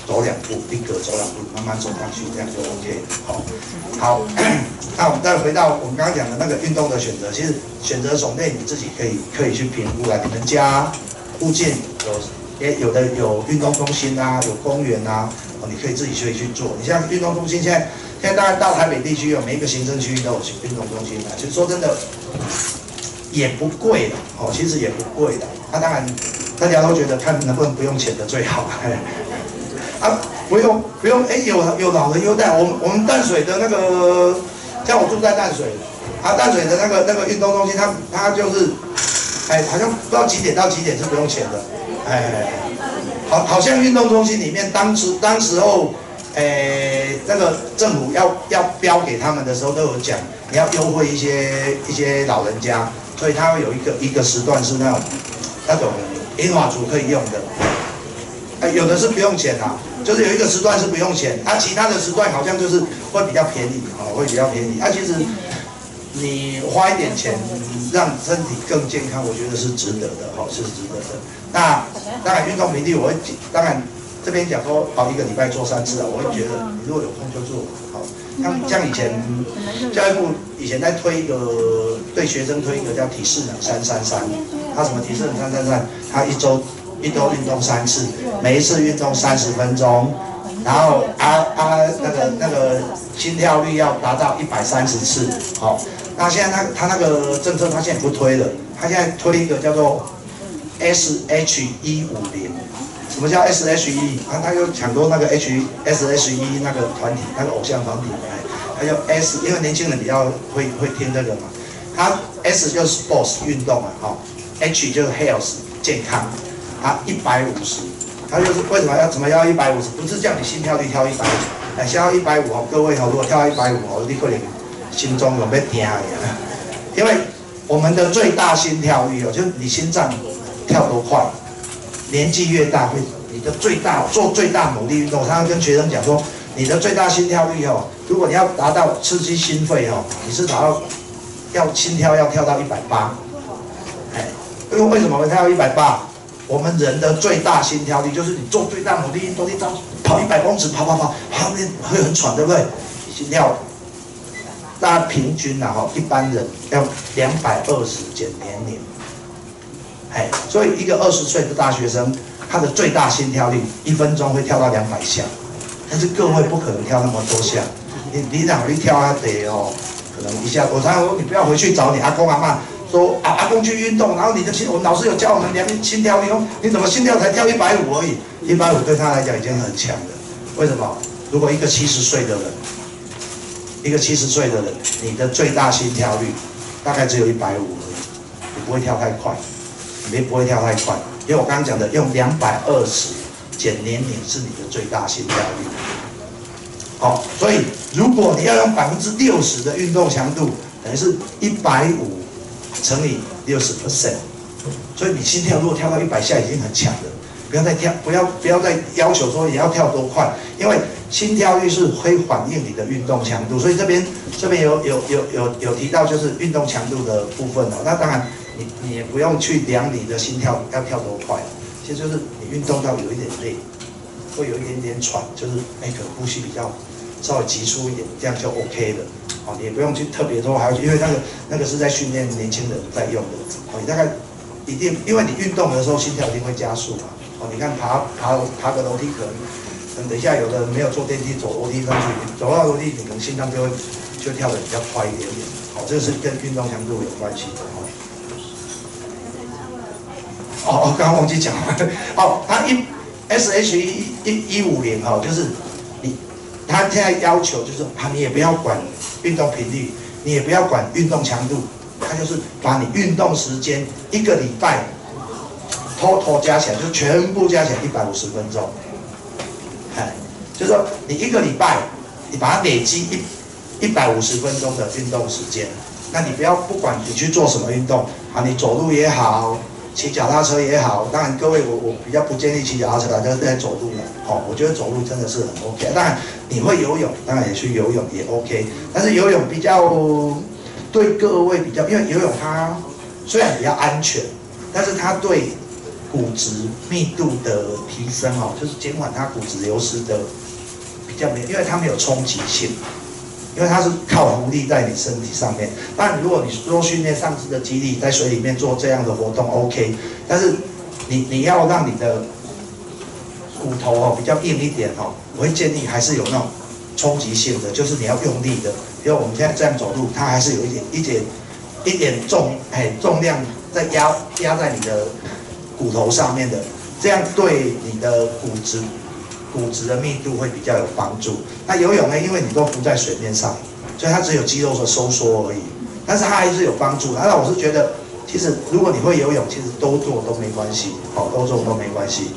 走两步，一格走两步，慢慢走上去，这样就 OK。好，好。那我们再回到我们刚刚讲的那个运动的选择，其实选择种类你自己可以可以去评估啊。你们家附近有也有的有运动中心啊，有公园啊，哦，你可以自己去去做。你像运动中心，现在现在大概大台北地区有每一个行政区域都有运动中心的。其实说真的也不贵的哦，其实也不贵的。那当然。大家都觉得看能不能不用钱的最好，啊，不用不用，哎，有有老人优待，我们我们淡水的那个，像我住在淡水，啊，淡水的那个那个运动中心，它它就是，哎，好像不知道几点到几点是不用钱的，哎，好，好像运动中心里面当时当时候，诶，那个政府要要标给他们的时候都有讲，你要优惠一些一些老人家，所以他会有一个一个时段是那种那种银发族可以用的，哎，有的是不用钱啊，就是有一个时段是不用钱，它其他的时段好像就是会比较便宜啊，会比较便宜，啊，其实。你花一点钱让身体更健康，我觉得是值得的，哈，是值得的。那当然运动频率，我会当然这边讲说，好一个礼拜做三次啊，我会觉得你如果有空就做，好。像像以前教育部以前在推一个对学生推一个叫体适能三三三，他什么体适能三三三？他一周一周运动三次，每一次运动三十分钟。然后啊啊那个那个心跳率要达到一百三十次，好，那现在他他那个政策他现在不推了，他现在推一个叫做 S H 一五零，什么叫 S H E？？啊，他又抢夺那个 H S H E 那个团体那个偶像团体，哎，他叫 S，因为年轻人比较会会听这个嘛，他 S 就是 Sports 运动啊，好，H 就是 Health 健康，啊，一百五十。他就是为什么要怎么要一百五十？不是叫你心跳率跳一百五，哎，先要一百五哦。各位哦，如果跳一百五哦，你可能心中有被惊呀。因为我们的最大心跳率哦，就是你心脏跳多快，年纪越大会你的最大做最大努力运动。他跟学生讲说，你的最大心跳率哦，如果你要达到刺激心肺哦，你是达到要心跳要跳到一百八，哎，因为为什么会跳一百八？我们人的最大心跳率就是你做最大努力运动，你跑跑一百公尺，跑跑跑，后面会很喘，对不对？心跳，大家平均然后一般人要两百二十减年龄，哎，所以一个二十岁的大学生，他的最大心跳率一分钟会跳到两百下，但是各位不可能跳那么多下，你你哪里跳啊得哦，可能一下，我常常说你不要回去找你阿公阿妈。说啊，阿公去运动，然后你的心，我们老师有教我们量心跳率，哦，你怎么心跳才跳一百五而已？一百五对他来讲已经很强了。为什么？如果一个七十岁的人，一个七十岁的人，你的最大心跳率大概只有一百五而已，你不会跳太快，你不会跳太快，因为我刚刚讲的用两百二十减年龄是你的最大心跳率。好，所以如果你要用百分之六十的运动强度，等于是一百五。乘以六十 percent，所以你心跳如果跳到一百下已经很强了，不要再跳，不要不要再要求说也要跳多快，因为心跳率是会反映你的运动强度，所以这边这边有有有有有提到就是运动强度的部分哦，那当然你你也不用去量你的心跳要跳多快，其实就是你运动到有一点累，会有一点点喘，就是哎可能呼吸比较稍微急促一点，这样就 OK 了。哦，你也不用去特别多，还要去，因为那个那个是在训练年轻人在用的。哦，你大概一定，因为你运动的时候心跳一定会加速嘛。哦，你看爬爬爬个楼梯可能，可能等一下有的人没有坐电梯走楼梯上去，走到楼梯你可能心脏就会就跳的比较快一点点。哦，这个是跟运动强度有关系的。哦哦，刚刚忘记讲了。哦，它一 S H 一一一五零哈，就是你。他现在要求就是啊，你也不要管运动频率，你也不要管运动强度，他就是把你运动时间一个礼拜，total 加起来就全部加起来一百五十分钟，哎，就是说你一个礼拜，你把它累积一一百五十分钟的运动时间，那你不要不管你去做什么运动啊，你走路也好。骑脚踏车也好，当然各位我我比较不建议骑脚踏车，就是在走路了。哦，我觉得走路真的是很 OK。当然你会游泳，当然也去游泳也 OK。但是游泳比较对各位比较，因为游泳它虽然比较安全，但是它对骨质密度的提升哦，就是减缓它骨质流失的比较没，因为它没有冲击性。因为它是靠浮力在你身体上面，但如果你多训练上肢的肌力，在水里面做这样的活动，OK。但是你你要让你的骨头哦比较硬一点哦，我会建议还是有那种冲击性的，就是你要用力的。因为我们现在这样走路，它还是有一点一点一点重，哎，重量在压压在你的骨头上面的，这样对你的骨质。骨质的密度会比较有帮助。那游泳呢？因为你都浮在水面上，所以它只有肌肉的收缩而已。但是它还是有帮助。那我是觉得，其实如果你会游泳，其实多做都没关系，好，多做都没关系。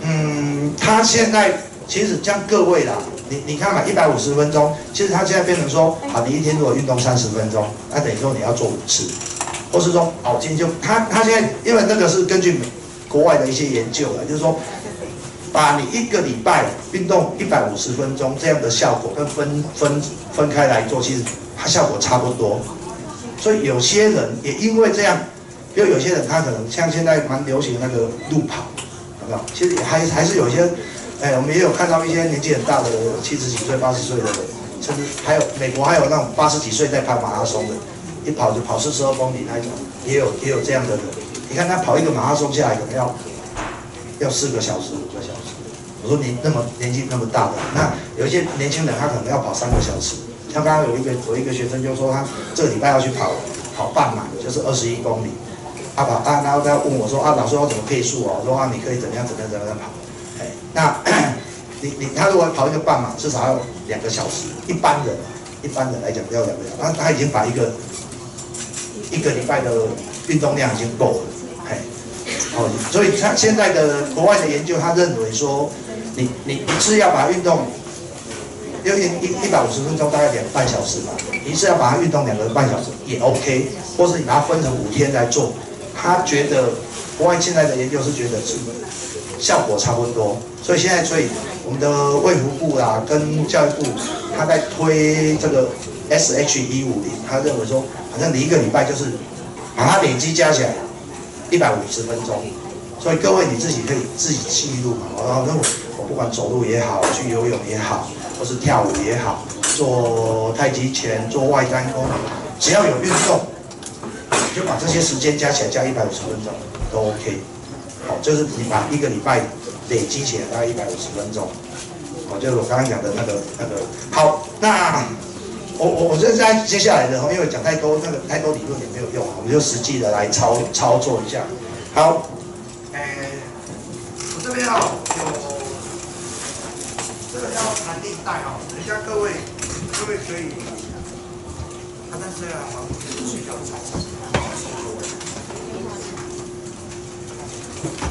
嗯，他现在其实像各位啦，你你看嘛，一百五十分钟，其实他现在变成说，好，你一天如果运动三十分钟，那等于说你要做五次，或是说，哦，今天就他他现在因为那个是根据国外的一些研究了，就是说，把你一个礼拜运动一百五十分钟这样的效果，跟分分分开来做，其实它效果差不多。所以有些人也因为这样，因为有些人他可能像现在蛮流行那个路跑。其实也还还是有一些，哎，我们也有看到一些年纪很大的七十几岁、八十岁的，甚至还有美国还有那种八十几岁在跑马拉松的，一跑就跑四十二公里那种，也有也有这样的人。你看他跑一个马拉松下来可能要要四个小时、五个小时。我说你那么年纪那么大的，那有一些年轻人他可能要跑三个小时。像刚刚有一个有一个学生就说他这个礼拜要去跑跑半马，就是二十一公里。他跑啊，然后他问我说啊，老师我怎么配速哦？我说啊，你可以怎么样怎么样怎么样跑？哎，那你你他如果跑一个半马，至少要两个小时。一般人一般人来讲要两个小时，他他已经把一个一个礼拜的运动量已经够了。哦，所以他现在的国外的研究，他认为说，你你一次要把运动，因为一一百五十分钟大概两半小时吧，一次要把它运动两个半小时也 OK，或是你把它分成五天来做。他觉得国外现在的研究是觉得是效果差不多，所以现在所以我们的卫福部啦跟教育部他在推这个 S H 一五零，他认为说反正你一个礼拜就是把它累积加起来一百五十分钟，所以各位你自己可以自己记录嘛，然后那我我不管走路也好，去游泳也好，或是跳舞也好，做太极拳、做外单功，只要有运动。就把这些时间加起来，加一百五十分钟都 OK。好，就是你把一个礼拜累积起来大概一百五十分钟。好，就是我刚刚讲的那个那个。好，那我我我现在接下来的，因为讲太多那个太多理论也没有用，我们就实际的来操操作一下。好，诶，我这边哦有这个叫弹力带哦，等一下各位各位可以，他但是啊，我睡觉操。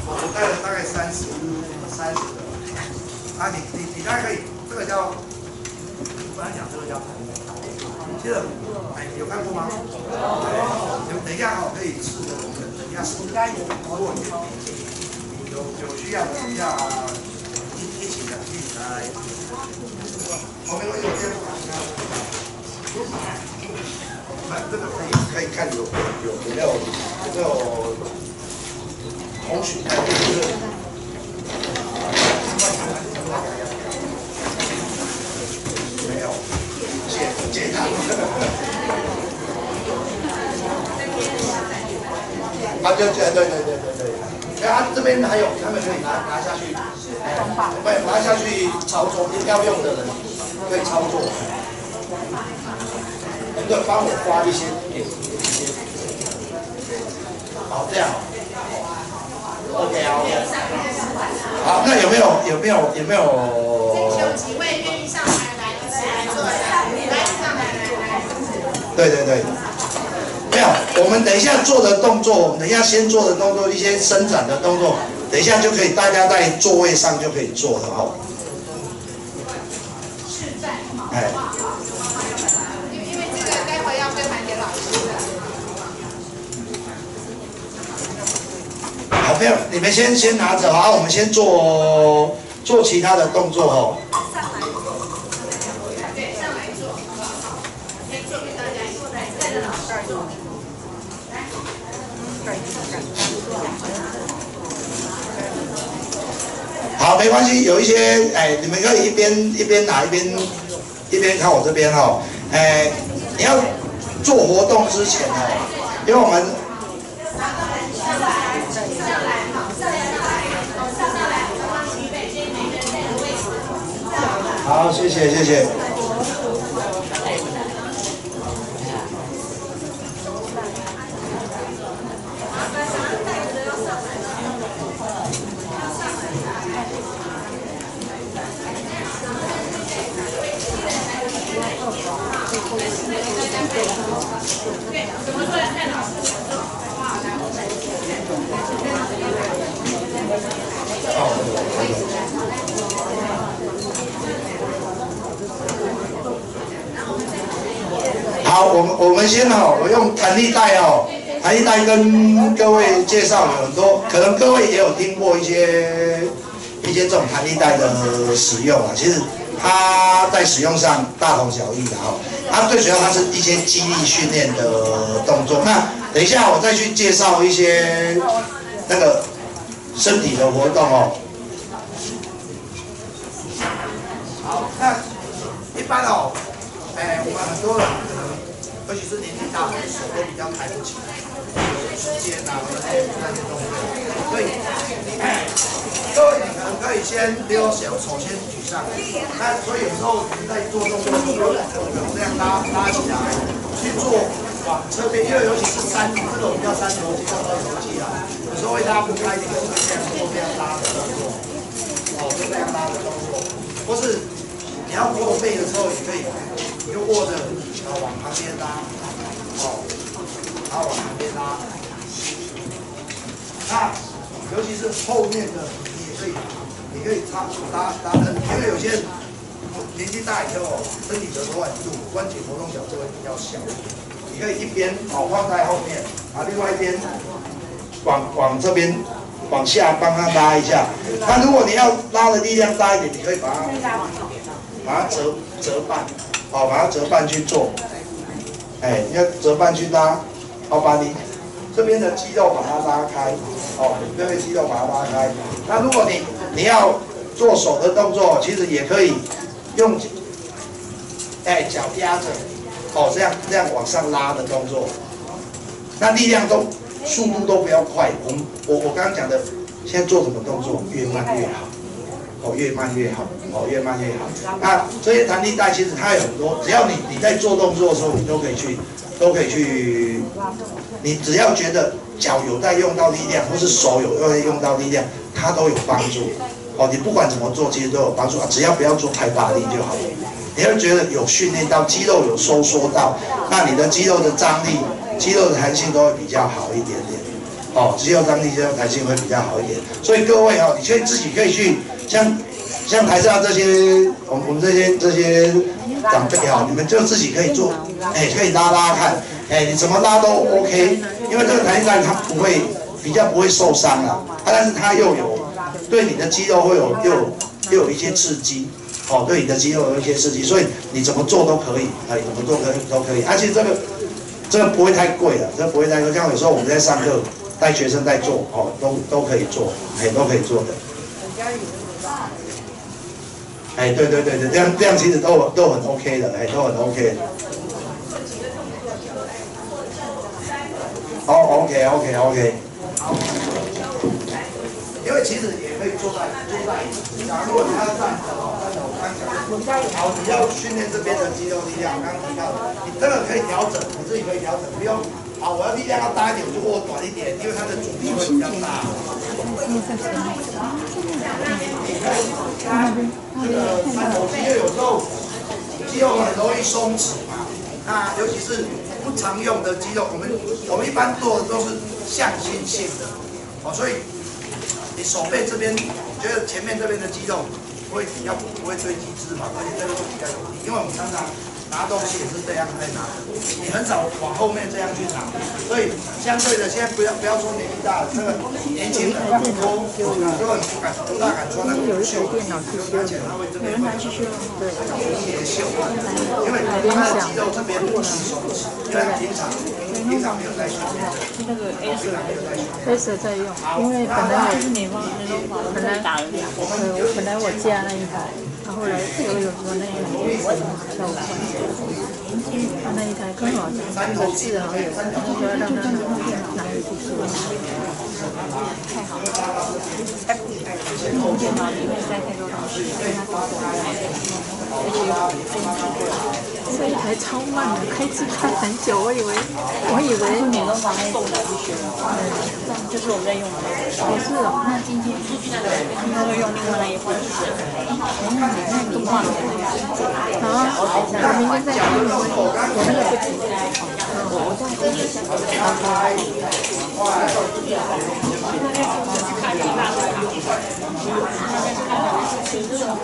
我我带了大概三十，三十个。啊，你你你大概可以，这个叫，我刚才讲这个叫，记得，哎，有看过吗？有，等一下哈，可以试着等一下试。如果有有有需要的，要一一起的去来。我没关系，我先放下。来，这个可以可以看有有有没有有没有。同学，没有，解解他。啊，就对对对对对对。啊，这边还有，他们可以拿拿下去，对，拿下去操作，要用的人可以操作。能够帮我发一些点，好，这样。OK 啊，OK。好，那有没有有没有有没有？有几位愿意上来对对对，没有。我们等一下做的动作，我们等一下先做的动作，一些伸展的动作，等一下就可以大家在座位上就可以做了哦。是在。哎。因因为这个待会要老师的。好，朋友，你们先先拿着好，我们先做做其他的动作哦。上来做，对，上来做，先做给大家，坐在在的老师做。来，好，没关系，有一些哎，你们可以一边一边拿一边一边看我这边哦。哎，你要做活动之前哦，因为我们。好，谢谢，谢谢。好，我们我们先哈，我用弹力带哦，弹力带跟各位介绍有很多，可能各位也有听过一些一些这种弹力带的使用啊。其实它在使用上大同小异的哈。它最主要它是一些肌力训练的动作。那等一下我再去介绍一些那个身体的活动哦。好，那一般哦。哎，我们很多人，尤其是年纪大的，手都比较抬不起来，有时间啊，或者那些那些东西，所以，各位你们可以先丢手，手先举上来。那所以有时候我们在做动作的时候，这样拉拉起来，去做往侧边，因为尤其是三这种叫三头肌、叫二头肌啊，有时候会拉不开，你可以这样做这样拉的动作，哦，就这样拉的动作，或是你要后背的时候也可以。你就握着，然后往旁边拉，哦，然后往旁边拉。那尤其是后面的，你也可以，你可以插拉拉的，因为有些年纪大以后，身体的软度、关节活动角就会比较小。你可以一边哦放在后面，啊，另外一边往往这边往下帮他拉一下。那如果你要拉的力量大一点，你可以把它把它折折半。好，把它折半去做，哎，要折半去拉，好，把你这边的肌肉把它拉开，哦，这边肌肉把它拉开。那如果你你要做手的动作，其实也可以用，哎，脚压着，哦，这样这样往上拉的动作，那力量都速度都不要快。我们我我刚刚讲的，现在做什么动作越慢越好。哦，越慢越好，哦，越慢越好。那这些弹力带其实它有很多，只要你你在做动作的时候，你都可以去，都可以去。你只要觉得脚有在用到力量，或是手有在用到力量，它都有帮助。哦，你不管怎么做，其实都有帮助啊。只要不要做太大力就好了。你要觉得有训练到肌肉有收缩到，那你的肌肉的张力、肌肉的弹性都会比较好一点点。哦，肌肉张力、肌肉弹性会比较好一点。所以各位哦，你可以自己可以去。像像台上这些，我们我们这些这些长辈哈，你们就自己可以做，哎，可以拉拉看，哎，你怎么拉都 OK，因为这个弹力带它不会比较不会受伤啊，它但是它又有对你的肌肉会有又又有一些刺激，哦，对你的肌肉有一些刺激，所以你怎么做都可以，哎，怎么做可都可以，而且这个这个不会太贵了，这不会太贵，像有时候我们在上课带学生在做，哦，都都可以做，哎，都可以做的。哎，对对对对，这样这样其实都都很 OK 的，哎，都很 OK。哦，OK OK OK。因为其实也可以坐在坐在，假如果你要站着哦，站着我刚讲，好，你要训练这边的肌肉力量，刚刚提到的，你这个可以调整，你自己可以调整，不用。好，我要力量要大一点，我就握短一点，因为它的阻力会比较大。这个三头肌，因为有肉肌肉很容易松弛嘛，那尤其是不常用的肌肉，我们我们一般做的都是向心性的，哦，所以你手背这边，觉得前面这边的肌肉会比较不会堆积脂肪，而且这个会比较有力，因为我们常常。拿东西也是这样在拿，你很少往后面这样去拿，所以相对的，现在不要不要说年纪大了，这个年轻人不多，就很不敢不大敢穿那个袖，而且他会这边会袖，对，斜袖，因为他的肌肉这边不能松弛，因为平常平常没有在训练，那个 S 没有在训练，S 在用，因为本来本来打呃本来我家那一台。他后来又有说那一台效果，他那一台更好，可是好有，他说让他拿回去做。太好了，电脑里面塞太多东西，跟他搞不来，而且这一台超慢的，开机开很久，我以为我以为免费房送的就学了，嗯，就是我们在用的。不是哦，那今天他们会用另外一款，嗯，那动画的。好，我明天再用。我那个不急。我我再跟你讲。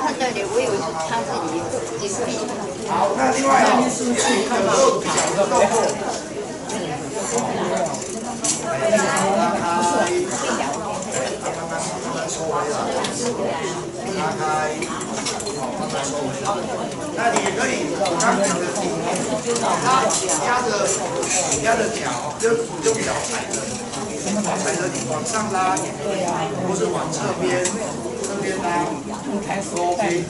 看那里，我以为是他自己好，那另外哦，有时候脚的动作。拉开，好，慢慢收回来。那你也可以刚讲的地，它压着压着脚，就用脚踩着，踩着你往上拉也可以，或是往侧边侧边拉，都 OK。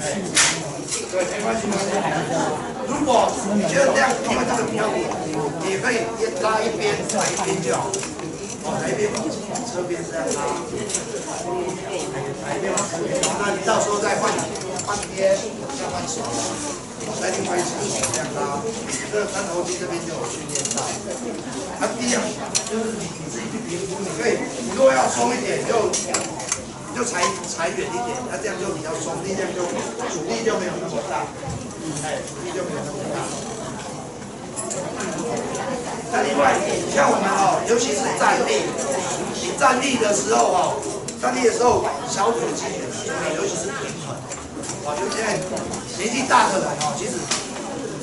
对，没关系，没关系。如果你觉得这样，因为这个比较稳，你可以一拉一边，拉一边就好。哦，来一边往侧边这样拉，来一边往侧边。那你到时候再换换边，再换手，再另外一只手这样拉。这个三头肌这边就有训练到。那第二就是你你自己去评估，你可以，你如果要松一点就。你就踩踩远一点，那这样就比较松，力量就阻力就没有那么大，哎，阻力就没有那么大。那另外，像我们哦，尤其是站立，你站立的时候哦，站立的时候小腿肌，尤其是平哦，就现在年纪大的人哦，其实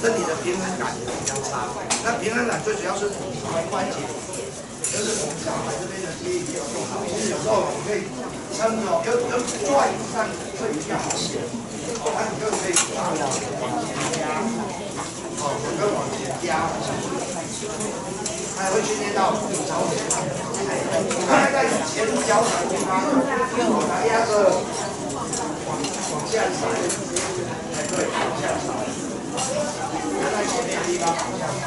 身体的。平衡感也比较差。那平衡感最主要是髋关节，就是我们小孩这边的肌力比较不好。其实有时候你可以。撑哦，有有坐椅子上会比较好一点，那你就可以把往前压，哦，整个往前压，还会训练到脚趾，大概在前脚掌地方，来压着往往下踩，哎对，往下踩，压在前面地方往下踩，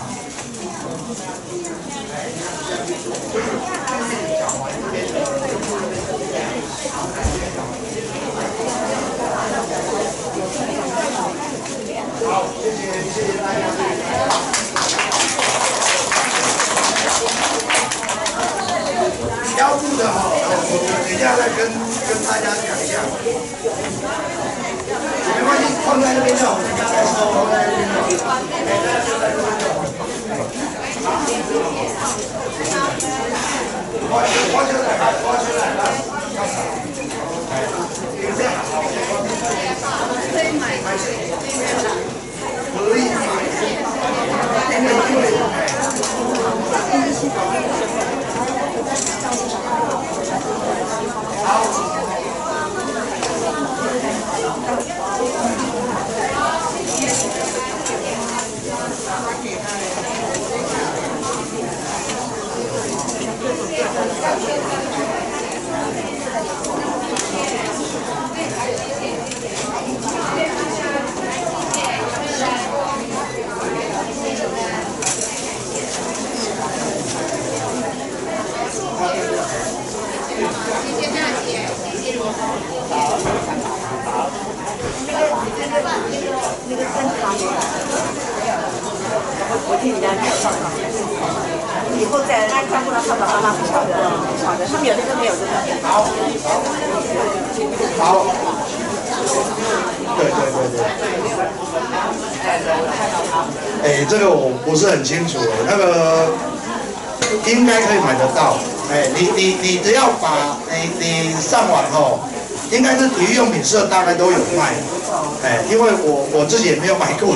哎，这样去做，就是训练脚踝这边的。好，谢谢谢谢大家。腰部的哈，我等一下再跟跟大家讲一下。没关系，放在那边就好，再收放在那边就好。哎，大家就在这边就好。我我就来，我就来，来。可以买，可以买。好。我我替人家上上，以后再来照顾他爸爸妈妈不晓得，好的，他们有的跟没有的。好，好，对对对对。哎，这个我不是很清楚，那个应该可以买得到。哎，你你你只要把你你上网哦。应该是体育用品社大概都有卖，哎，因为我我自己也没有买过。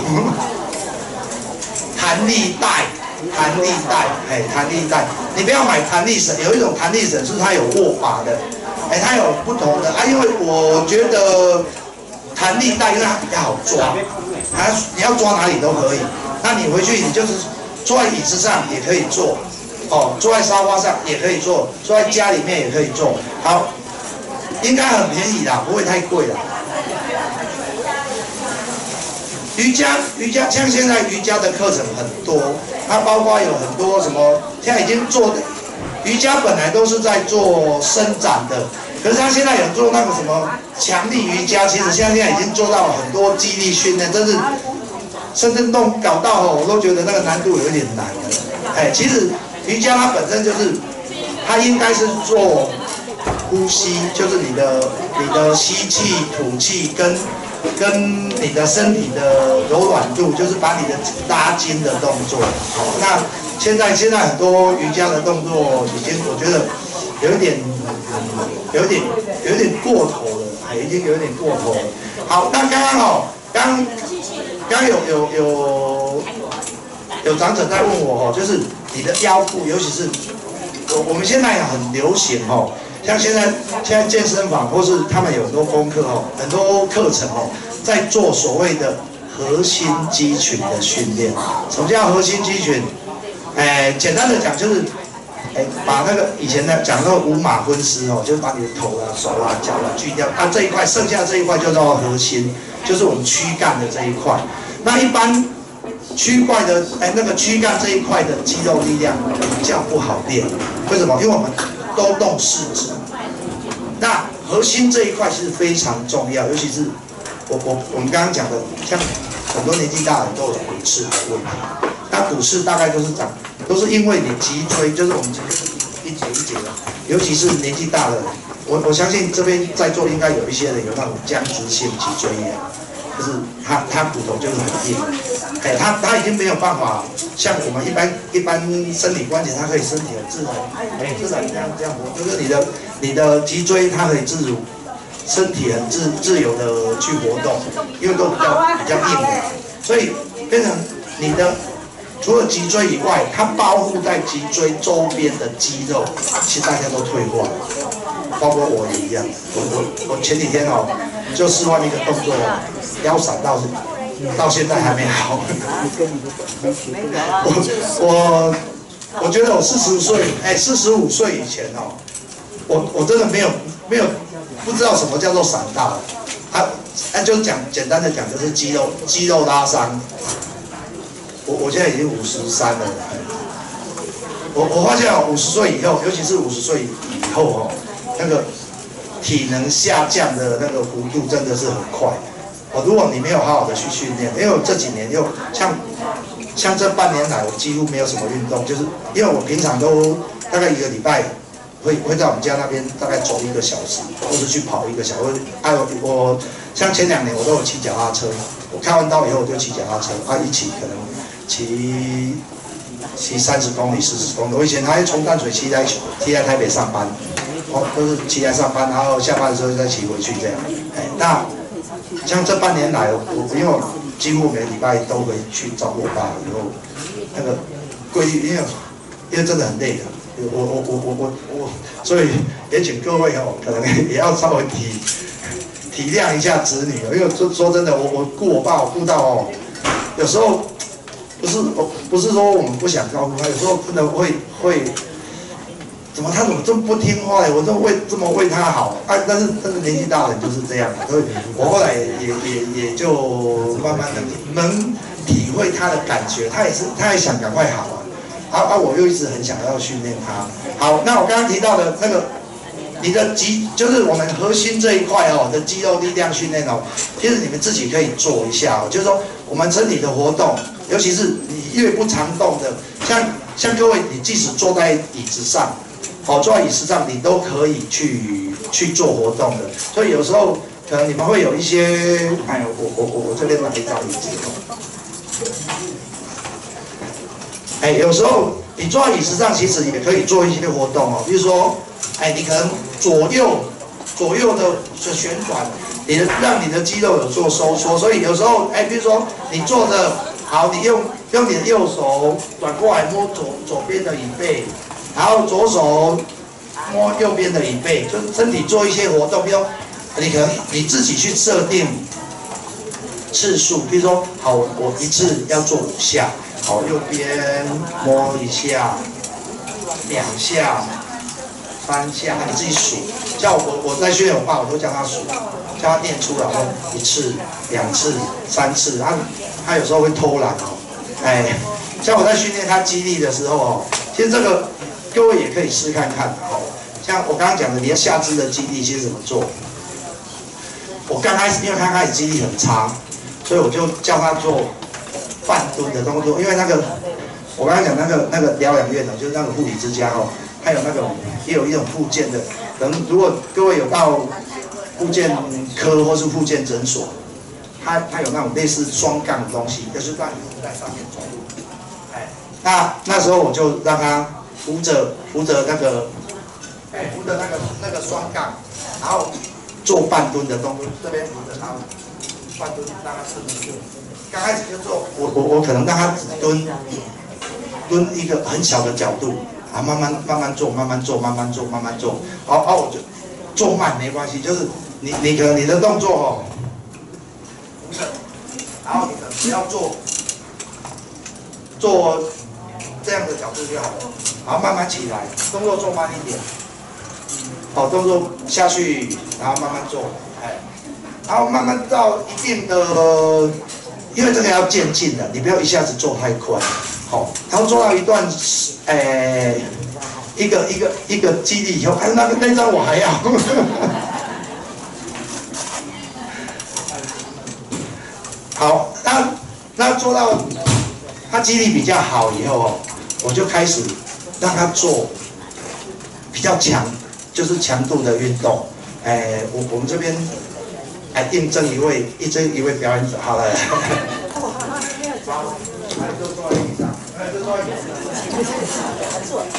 弹力带，弹力带，哎，弹力带，你不要买弹力绳，有一种弹力绳是它有握把的，哎，它有不同的啊，因为我觉得弹力带因为它比较好抓，啊，你要抓哪里都可以，那你回去你就是坐在椅子上也可以坐，哦，坐在沙发上也可以坐，坐在家里面也可以坐，好。应该很便宜的，不会太贵的。瑜伽，瑜伽像现在瑜伽的课程很多，它包括有很多什么，现在已经做的瑜伽本来都是在做伸展的，可是他现在有做那个什么强力瑜伽，其实现在现在已经做到很多肌力训练，真是甚至弄搞到哦，我都觉得那个难度有点难了。哎，其实瑜伽它本身就是，它应该是做。呼吸就是你的你的吸气吐气跟跟你的身体的柔软度，就是把你的拉筋的动作。好，那现在现在很多瑜伽的动作已经我觉得有一点有点有点过头了，哎，已经有点过头了。好，那刚刚哦，刚刚有有有有长者在问我哦，就是你的腰部，尤其是我我们现在很流行哦，像现在现在健身房或是他们有很多功课哦，很多课程哦，在做所谓的核心肌群的训练。什么叫核心肌群？哎，简单的讲就是。哎，把那个以前的讲那个五马分尸哦，就是把你的头啊、手啊、脚啊锯掉，啊这一块剩下这一块就叫核心，就是我们躯干的这一块。那一般躯干的哎那个躯干这一块的肌肉力量比较不好练，为什么？因为我们都动四肢。那核心这一块是非常重要，尤其是我我我们刚刚讲的，像很多年纪大的都有骨刺的问题。那骨刺大概都是长。都是因为你脊椎，就是我们脊椎一节一节的，尤其是年纪大的人，我我相信这边在座应该有一些人有那种僵直性脊椎炎，就是他他骨头就是很硬，哎，他他已经没有办法像我们一般一般生理关节，它可以身体很自然，哎，自然这样这样活，就是你的你的脊椎它可以自如，身体很自自由的去活动，因为都比较比较硬的，所以变成你的。除了脊椎以外，它包覆在脊椎周边的肌肉，其实大家都退化了，包括我也一样。我我我前几天哦，就示范一个动作，腰闪到到现在还没好。我我我觉得我四十岁，哎，四十五岁以前哦，我我真的没有没有不知道什么叫做闪到，啊，那就讲简单的讲，就是肌肉肌肉拉伤。我我现在已经五十三了，我我发现哦，五十岁以后，尤其是五十岁以后哦，那个体能下降的那个幅度真的是很快。哦，如果你没有好好的去训练，因为我这几年又像像这半年来，我几乎没有什么运动，就是因为我平常都大概一个礼拜会会在我们家那边大概走一个小时，或是去跑一个小时。哎，我像前两年我都有骑脚踏车，我开完刀以后我就骑脚踏车，啊，一起可能。骑骑三十公里、四十公里，我以前还从淡水骑来骑来台北上班，哦，都是骑来上班，然后下班的时候再骑回去这样。哎，那像这半年来，我因为我几乎每个礼拜都会去照顾我爸，然后那个规律，因为因为真的很累的，我我我我我我，所以也请各位哦，可能也要稍微体体谅一下子女，因为说说真的，我我顾我爸，我顾到哦，有时候。不是我，不是说我们不想照顾他，有时候真的会会，怎么他怎么这么不听话呀？我这为这么为他好，啊，但是但是年纪大了就是这样，所以我后来也也也就慢慢的能体会他的感觉，他也是他也想赶快好啊，啊啊，我又一直很想要训练他。好，那我刚刚提到的那个。你的肌就是我们核心这一块哦的肌肉力量训练哦，其实你们自己可以做一下哦。就是说我们身体的活动，尤其是你越不常动的，像像各位，你即使坐在椅子上，哦，坐在椅子上，你都可以去去做活动的。所以有时候可能你们会有一些，哎，我我我我这边拿一张椅子。哎，有时候你坐在椅子上，其实也可以做一些活动哦，比如说。哎，你可能左右左右的旋转，你的让你的肌肉有做收缩，所以有时候哎，比如说你坐着好，你用用你的右手转过来摸左左边的椅背，然后左手摸右边的椅背，就身体做一些活动，比如你可能你自己去设定次数，比如说好，我一次要做五下，好，右边摸一下，两下。三下，你自己数。叫我我在训练我爸，我都叫他数，叫他念出来。一次、两次、三次，他他有时候会偷懒哦。哎，像我在训练他肌力的时候哦，其实这个各位也可以试看看哦。像我刚刚讲的，你的下肢的肌力其实怎么做？我刚开始因为刚开始肌力很差，所以我就叫他做半蹲的动作。因为那个我刚刚讲那个那个疗养院的，就是那个护理之家哦。还有那种，也有一种附件的，等如果各位有到附件科或是附件诊所，它它有那种类似双杠的东西，就是让你在上面走路。哎，那那时候我就让他扶着扶着那个，哎扶着那个那个双杠，然后做半蹲的动作，这边扶着他，半蹲让他试试。刚开始就做，我我我可能让他只蹲蹲一个很小的角度，啊，慢慢慢慢做，慢慢做，慢慢做，慢慢做。好，好，我就做慢没关系，就是你你可能你的动作哦，然后你可能不要做做这样的角度就好了。好，慢慢起来，动作做慢一点。好，动作下去，然后慢慢做，哎，然后慢慢到一定的，因为这个要渐进的，你不要一下子做太快，好，然后做到一段，哎，一个一个一个基地以后，哎，那个那张我还要，好，那那做到他肌力比较好以后哦，我就开始让他做比较强。就是强度的运动，哎，我我们这边来印证一位一这一位表演者，好了。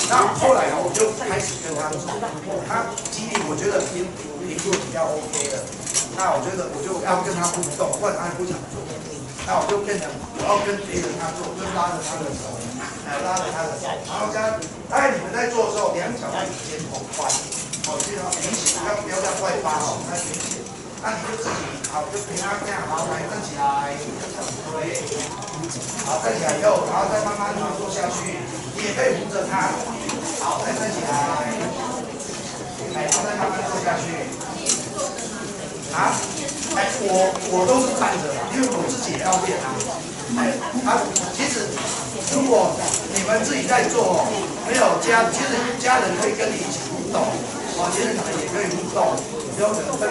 那后来呢，我就开始跟他做，他肌力我觉得平平度比较 OK 的，那我觉得我就要跟他互动，或者他不想做，那我就变成我要跟别人他做，就拉着他的手，哎，拉着他的手，然后加，哎，你们在做的时候，两脚要与肩同宽。哦，这样明显，不要不要这样外八哦，那明显。那你就自己好，就平安这样，好，来站起来，对，好，站起来以后，然后再慢慢的坐下去。你也可以扶着他，好，再站起来，哎，再慢慢坐下去。啊，哎，我我都是站着的，因为我自己也要练啊。哎，啊，其实如果你们自己在做，没有家，其实家人可以跟你一起互动。哦，其实你们也可以互动，不用分。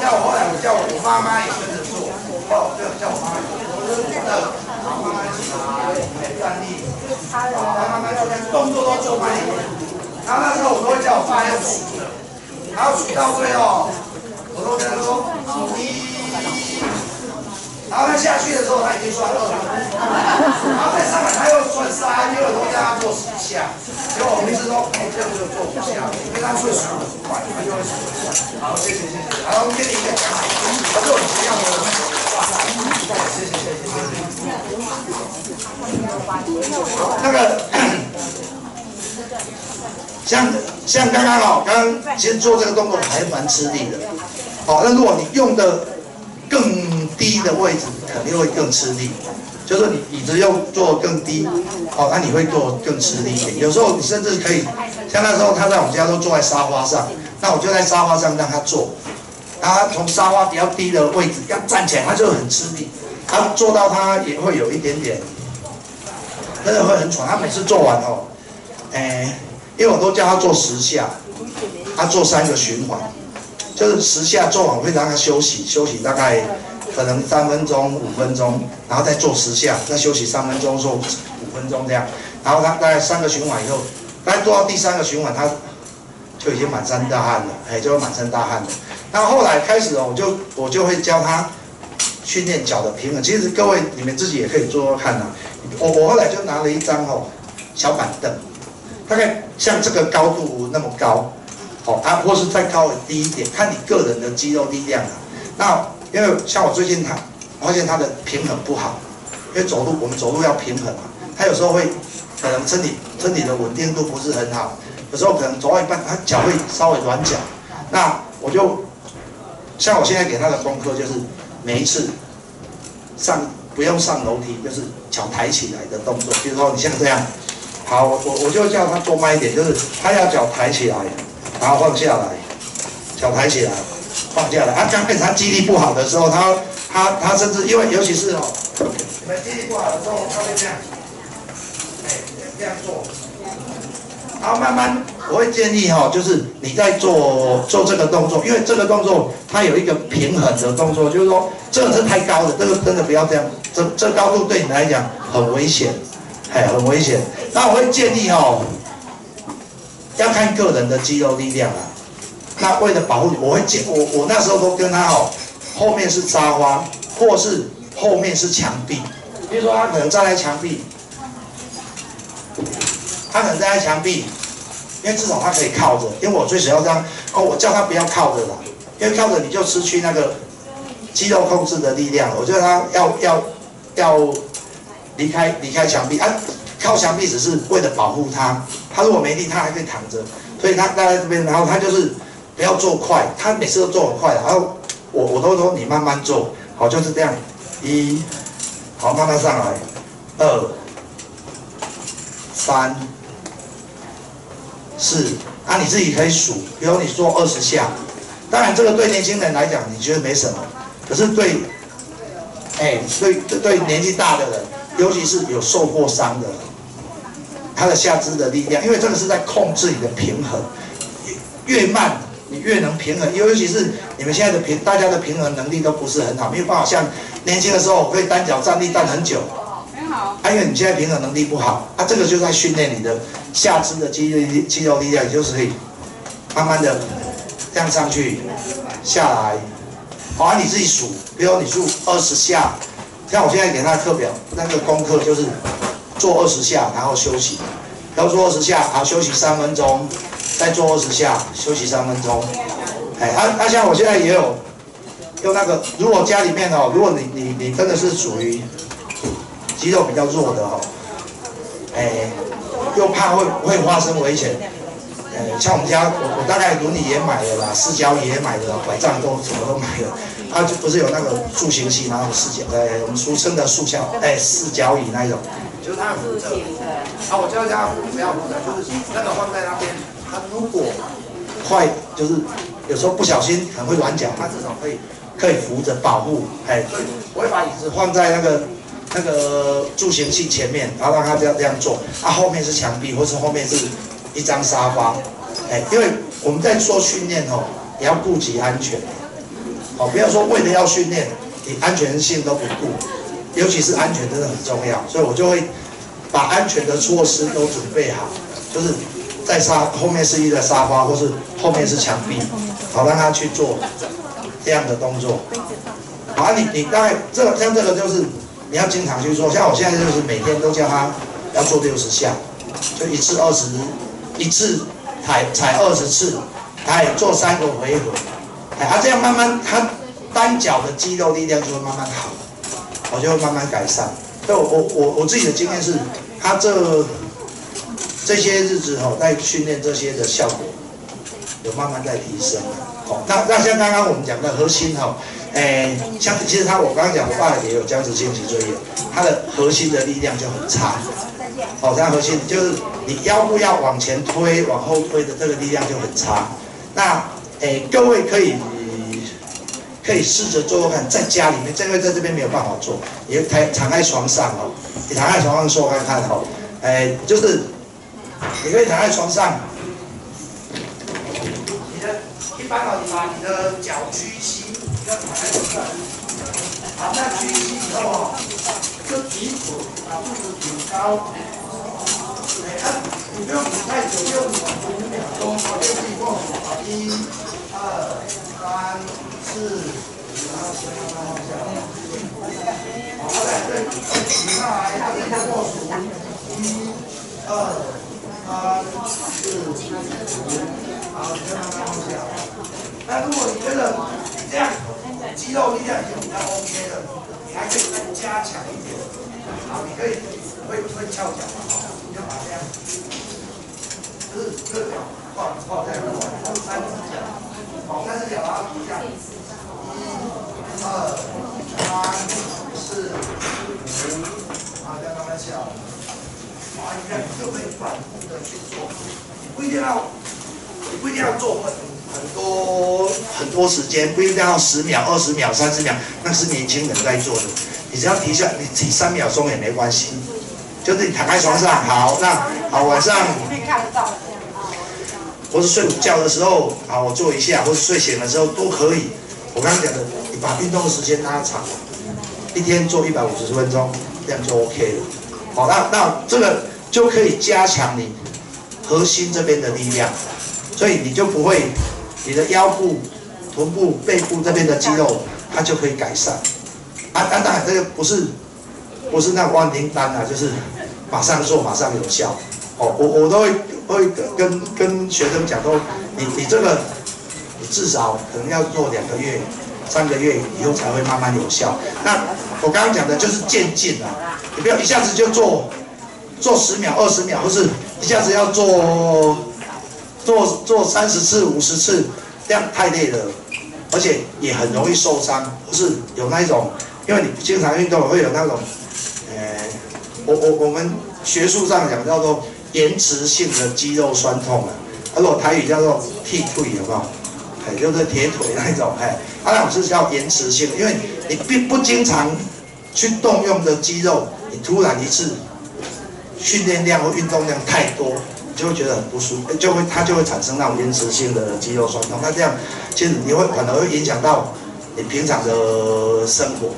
像我后来，我叫我妈妈也跟着做，哦，对，叫我妈妈，我是的，好，慢慢起来，站立，好，慢慢做，动作都做慢一点。然后那时候我都会叫我爸要数的，然后数到最后，然后他下去的时候，他已经算二了，然后在上来他又算三，因为我叫他做十下，结果我们一直说，哎，这样就做五下，因为他会数很快，他就会数很快。好，谢谢谢谢。好，我们给你一个奖品，做你需要的。谢谢谢谢谢谢。那个，像像刚刚哦，刚刚其实做这个动作还蛮吃力的。好，那如果你用的。更低的位置肯定会更吃力，就是你椅子要做更低，哦，那你会做更吃力一点。有时候你甚至可以，像那时候他在我们家都坐在沙发上，那我就在沙发上让他坐，他从沙发比较低的位置要站起来，他就很吃力。他做到他也会有一点点，真的会很喘。他每次做完哦，哎，因为我都叫他做十下，他做三个循环。就是十下做完会让他休息，休息大概可能三分钟、五分钟，然后再做十下，再休息三分钟，做五分钟这样。然后他大概三个循环以后，大概做到第三个循环，他就已经满身大汗了，哎，就会满身大汗了。那后来开始哦，我就我就会教他训练脚的平衡。其实各位你们自己也可以做做看呐。我我后来就拿了一张哦小板凳，大概像这个高度那么高。哦，啊，或是再高低一点，看你个人的肌肉力量啊。那因为像我最近他发现他的平衡不好，因为走路我们走路要平衡嘛，他有时候会可能身体身体的稳定度不是很好，有时候可能走到一半他脚会稍微软脚。那我就像我现在给他的功课就是每一次上不用上楼梯，就是脚抬起来的动作，比如说你像这样，好，我我就叫他做慢一点，就是他要脚抬起来。然后放下来，脚抬起来，放下来。啊，刚开始他肌力不好的时候，他他他甚至因为尤其是哦，你们肌力不好的时候，他会这样，哎，这样做。然后慢慢，我会建议哈，就是你在做做这个动作，因为这个动作它有一个平衡的动作，就是说这个是太高的，这个真的不要这样，这这高度对你来讲很危险，哎，很危险。那我会建议哈。要看个人的肌肉力量啊。那为了保护你，我会建我我那时候都跟他哦，后面是沙发，或是后面是墙壁。比如说他可能站在墙壁，他可能站在墙壁，因为至少他可以靠着。因为我最想要这样哦，我叫他不要靠着了，因为靠着你就失去那个肌肉控制的力量。我觉得他要要要离开离开墙壁啊，靠墙壁只是为了保护他。他如果没力，他还可以躺着，所以他待在这边，然后他就是不要做快，他每次都做很快，然后我我都说你慢慢做，好就是这样，一，好慢慢上来，二，三，四，啊你自己可以数，比如你做二十下，当然这个对年轻人来讲你觉得没什么，可是对，哎对对对年纪大的人，尤其是有受过伤的。他的下肢的力量，因为这个是在控制你的平衡，越慢你越能平衡。尤其是你们现在的平，大家的平衡能力都不是很好，没有办法像年轻的时候可以单脚站立站很久。很好。啊，因为你现在平衡能力不好，啊，这个就在训练你的下肢的肌肉肌肉力量，也就是可以慢慢的这样上去下来。好，啊，你自己数，比如你数二十下，像我现在给他的课表那个功课就是。做二十下，然后休息，要做二十下，好休息三分钟，再做二十下，休息三分钟。哎，啊啊，像我现在也有用那个，如果家里面哦，如果你你你真的是属于肌肉比较弱的哦，哎，又怕会会发生危险，呃，像我们家我我大概轮椅也买了啦，四脚椅也买了，拐杖都什么都买了，啊，就不是有那个助行器然后？四脚，哎，我们俗称的塑胶，哎，四脚椅那一种。就是他扶着，啊，我教他不要扶着，就是那个放在那边。他如果快，就是有时候不小心可能会软脚，他至少可以可以扶着保护。哎，所以我会把椅子放在那个那个助行器前面，然后让他这样这样做。啊，后面是墙壁，或是后面是一张沙发。哎，因为我们在做训练哦，也要顾及安全。哦，不要说为了要训练，你安全性都不顾。尤其是安全真的很重要，所以我就会把安全的措施都准备好，就是在沙后面是一个沙发，或是后面是墙壁，好让他去做这样的动作。好，你你大概这个像这个就是你要经常去做，像我现在就是每天都叫他要做六十下，就一次二十，一次踩踩二十次，哎，做三个回合，哎，他这样慢慢他单脚的肌肉力量就会慢慢好。我就会慢慢改善。但我我我我自己的经验是，他这这些日子哈，在训练这些的效果有慢慢在提升。哦，那那像刚刚我们讲的核心哈，诶，像其实他我刚刚讲，我爸也有僵直性脊椎炎，他的核心的力量就很差。哦，这样核心就是你腰部要往前推、往后推的这个力量就很差。那诶，各位可以。可以试着做做看，在家里面，因为在这边没有办法做，也躺躺在床上哦，你躺在床上做看看哦，哎，就是你可以躺在床上，你的一般哦，你把你的脚屈膝，要躺在床上，好，那屈膝以后哦，就鼻子啊肚子挺高，哎，你不用数太久，就五秒钟，好，就自己过数，好，一、二、三。是，然后先慢慢放下。好的，对，你上来，他再过数，一、二、三、四、五，好，再慢慢放下。那如果你觉得这样肌肉力量已经比较 OK 了，你还可以再加强一点。好，你可以会会翘脚嘛？好，你就把这样，就是这个脚放放在那三只脚，好，三只脚啊，一下。一二、三、四、五，啊，再慢慢小，啊，一样就可以反复的去做，你不一定要，你不一定要做很很多很多时间，不一定要十秒、二十秒、三十秒，那是年轻人在做的，你只要提下，你提三秒钟也没关系，就是你躺在床上，好，那好晚上，或是睡午觉的时候，好，我做一下，或是睡醒的时候都可以。我刚刚讲的，你把运动的时间拉长，一天做一百五十分钟，这样就 OK 了。好，那那这个就可以加强你核心这边的力量，所以你就不会，你的腰部、臀部、背部这边的肌肉，它就可以改善。啊，当然这个不是不是那万灵丹啊，就是马上做马上有效。哦，我我都会会跟跟学生讲说，你你这个。你至少可能要做两个月、三个月以后才会慢慢有效。那我刚刚讲的就是渐进啊，你不要一下子就做做十秒、二十秒，或是一下子要做做做三十次、五十次，这样太累了，而且也很容易受伤，或是有那一种，因为你不经常运动会有那种，呃，我我我们学术上讲叫做延迟性的肌肉酸痛啊，而我台语叫做踢腿，有没有？哎，就是铁腿那种，哎，它那种是叫延迟性，因为你并不经常去动用的肌肉，你突然一次训练量或运动量太多，你就会觉得很不舒服，就会它就会产生那种延迟性的肌肉酸痛。那这样其实你会可能会影响到你平常的生活。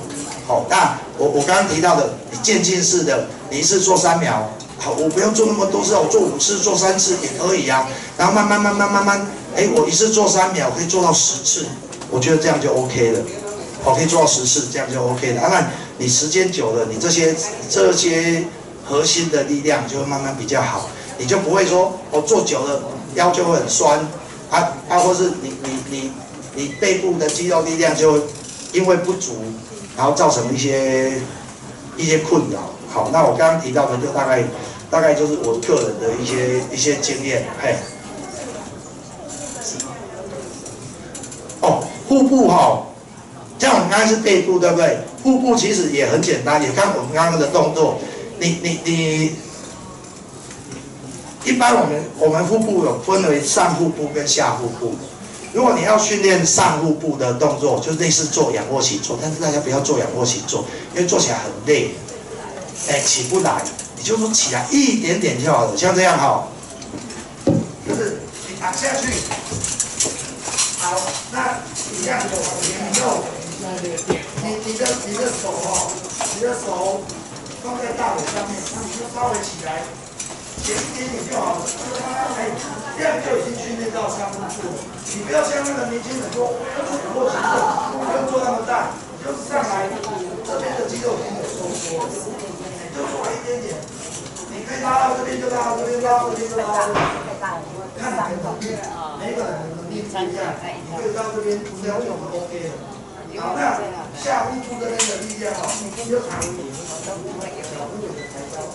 好，那我我刚刚提到的，你渐进式的，你一次做三秒，好，我不用做那么多次，我做五次、做三次也可以啊。然后慢慢慢慢慢慢，哎，我一次做三秒可以做到十次，我觉得这样就 OK 了。我可以做到十次，这样就 OK 了。当然，你时间久了，你这些这些核心的力量就会慢慢比较好，你就不会说我做久了腰就会很酸，啊啊，或是你你你你背部的肌肉力量就因为不足，然后造成一些一些困扰。好，那我刚刚提到的就大概大概就是我个人的一些一些经验，嘿。哦，腹部哈。像我们刚才是背部，对不对？腹部其实也很简单，也看我们刚刚的动作。你你你，一般我们我们腹部有分为上腹部跟下腹部。如果你要训练上腹部的动作，就类似做仰卧起坐，但是大家不要做仰卧起坐，因为做起来很累，哎，起不来。你就说起来一点点就好了，像这样哈，就是你躺下去，好，那一样的往前走。你你的你的手哦，你的手放在大腿上面，那你就稍微起来，减一点点就好了。这样就已经训练到上腹部了。你不要像那个年轻人说，做起坐不用做那么大，就是上来这边的肌肉已经有收缩，就做一点点。你可以拉到这边就拉到这边，拉到这边就拉到这边。看你的能力，每个人的能力不一样，你可以到这边这样就很 OK 了。好，那下腹部这边的力量哦，就长一点，小腹部的抬高，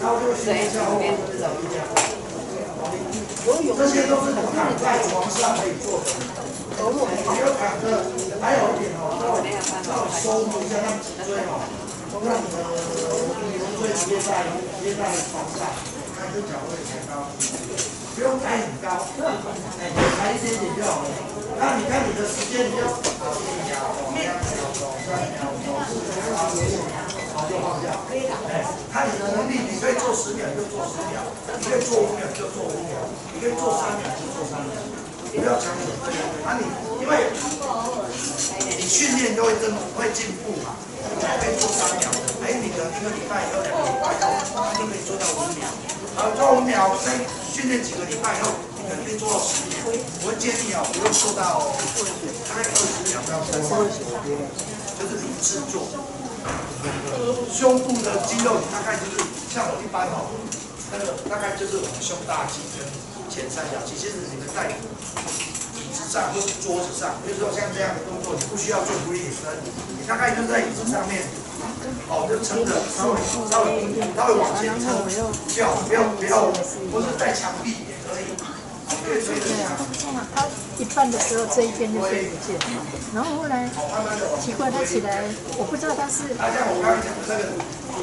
然后就训练下腹部的力量。这些都是躺在床上可以做的。你要躺着，还有一点哦，要收一下让脊椎哦，让你的脊椎贴在贴在床上，看这脚位抬高，不用抬很高，哎，抬一点点就好了。那你看你的时间，你就一秒、两秒、三秒、四秒、五秒，好就放下。哎，看你的能力，你可以做十秒就做十秒，你可以做五秒就做五秒，你可以做三秒就做三秒，不要强求。啊，你因为你训练都会增会进步嘛，可以做三秒，哎，你的一个礼拜以后、两个礼拜以后，就可以做到五秒。啊，做五秒，再训练几个礼拜以后。可能可以做到十秒，我会建议啊，不用做到大概二十秒到三十秒，就是你次做。胸部的肌肉大概就是像我一般哦，那个大概就是我们胸大肌跟前三角肌。其实你们在椅子上或是桌子上，比如说像这样的动作，你不需要做俯卧撑，你大概就在椅子上面，哦，就撑着稍微稍微稍微往前撑，就好，不要不要，不是在墙壁也可以。对啊，他一半的时候这一边就睡不见，然后后来奇怪他起来，我不知道他是。那像我刚刚讲的那个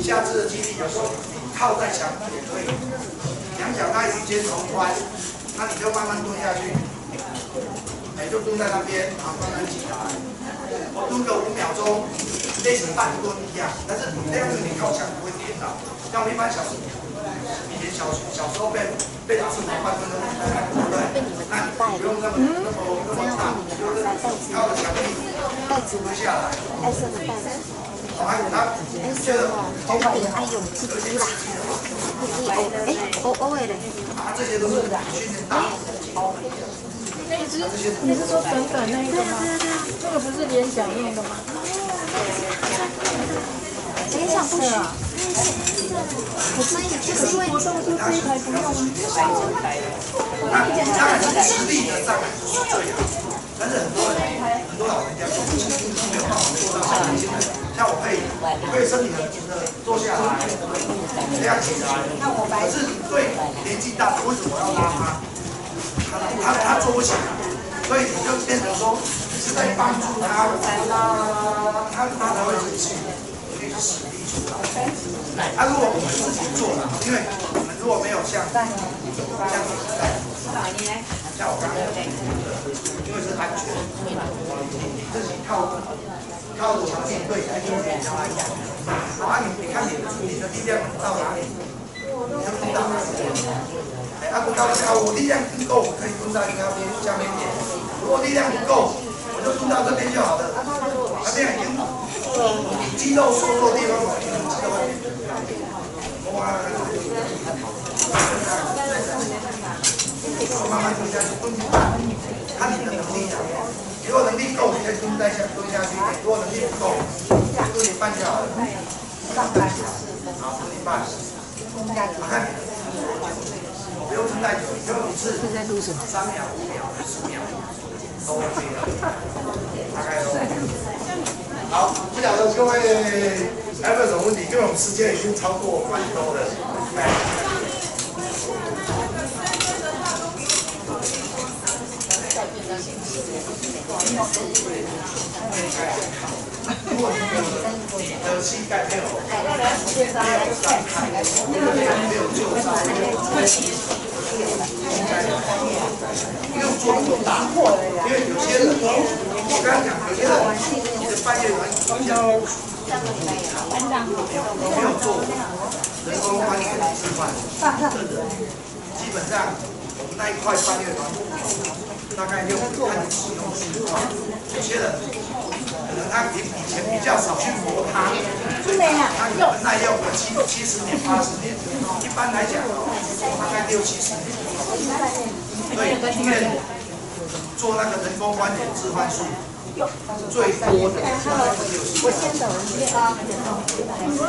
下肢的肌力，有时候你靠在墙也可以，两脚大于肩同宽，那你就慢慢蹲下去，哎，就蹲在那边，然后慢慢起来，我蹲个五秒钟，类似半蹲一样，但是这样子你靠墙不会跌倒，像我一般小时。以前小小时候被被打是麻烦的，对不对？那你不用那么那么那么大，就是靠着墙壁，蹲不下来。爱色的袋子。还有他，觉得我有自己啦，哎，哦哦的嘞。啊，这些都是训练大。那只你是说粉粉那个吗？那个不是联想用的吗？联想不许。我所以这个因为那当然是智力的障碍是这样，但是很多人很多老人家就是没有办法做到像现在，像我可以我可以身体很直的坐下来，这样起来，可是对年纪大的为什么要拉他？他他他做不起来，所以你就变成说你是在帮助他，他他才会生气，所以是使力出来。啊，如果我们自己做了，因为我们如果没有像像你像我刚才讲的，因为是安全，你你自己靠靠着强劲对来就是比较安全。好啊，你你看你你的力量到哪里，你就蹲到哪里。哎，啊，不到啊，我力量不够，我可以蹲到一个边下面点。如果力量不够，我就蹲到这边就好了。啊，这样已经肌肉收缩地方我已经肌肉会哇，慢慢蹲下去，蹲看你的能力啊。如果能力够，你可以蹲在下蹲下去；如果能力不够，蹲一半就好了。好，蹲一半。我看，不用蹲太久，就一次三秒、五秒、十秒 OK，大概都。好，不晓得各位还有没有什么问题？因为我们时间已经超过蛮多了。如果你的。膝盖没有没有伤害，没有旧伤，不用做那么大，因为有些人，我刚刚讲，有些人你的半月板比较没有做人工关节置换的人，基本上我们那一块半月板大概用看你使用情况，有些人可能他以以前比较少去磨它，所以他耐用个七七十年、八十年，一般来讲大概六七十年。所以医院做那个人工关节置换术最多的大概是六十年。因为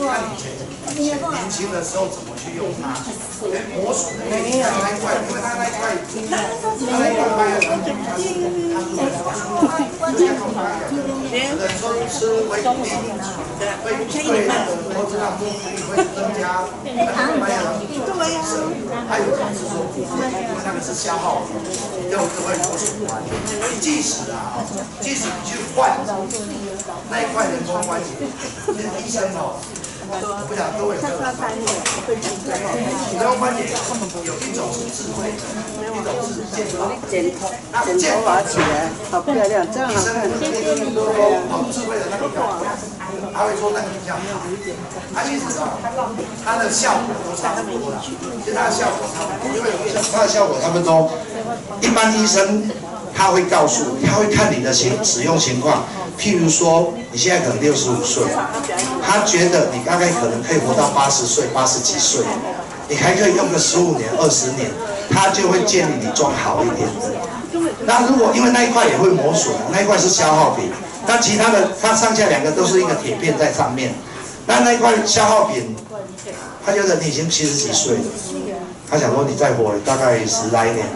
看以前年轻的时候怎么去用它，哎，磨损的那一块，因为它那一块，它那一块半月板它是它是有的人说吃维骨力，会对。那个脖子上会增加那个半月板是，还有就是说，因为那个是消耗，又就会磨损完。即使啊，即使你去换那一块人工关节，医生哦。我不想各位有没有看过？人工关节有一种是智慧的，一种是健康。那健拔起来，好漂亮，这样医生很多好智慧的那个岗位，他会说那个比较好。他其实啊，它的效果都差不多了，其实它的效果差不多，因为他的效果他们都一般医生他会告诉，他会看你的情使用情况。譬如说，你现在可能六十五岁，他觉得你大概可能可以活到八十岁、八十几岁，你还可以用个十五年、二十年，他就会建议你装好一点的。那如果因为那一块也会磨损，那一块是消耗品，那其他的它上下两个都是一个铁片在上面，那那一块消耗品，他觉得你已经七十几岁了，他想说你再活大概十来年，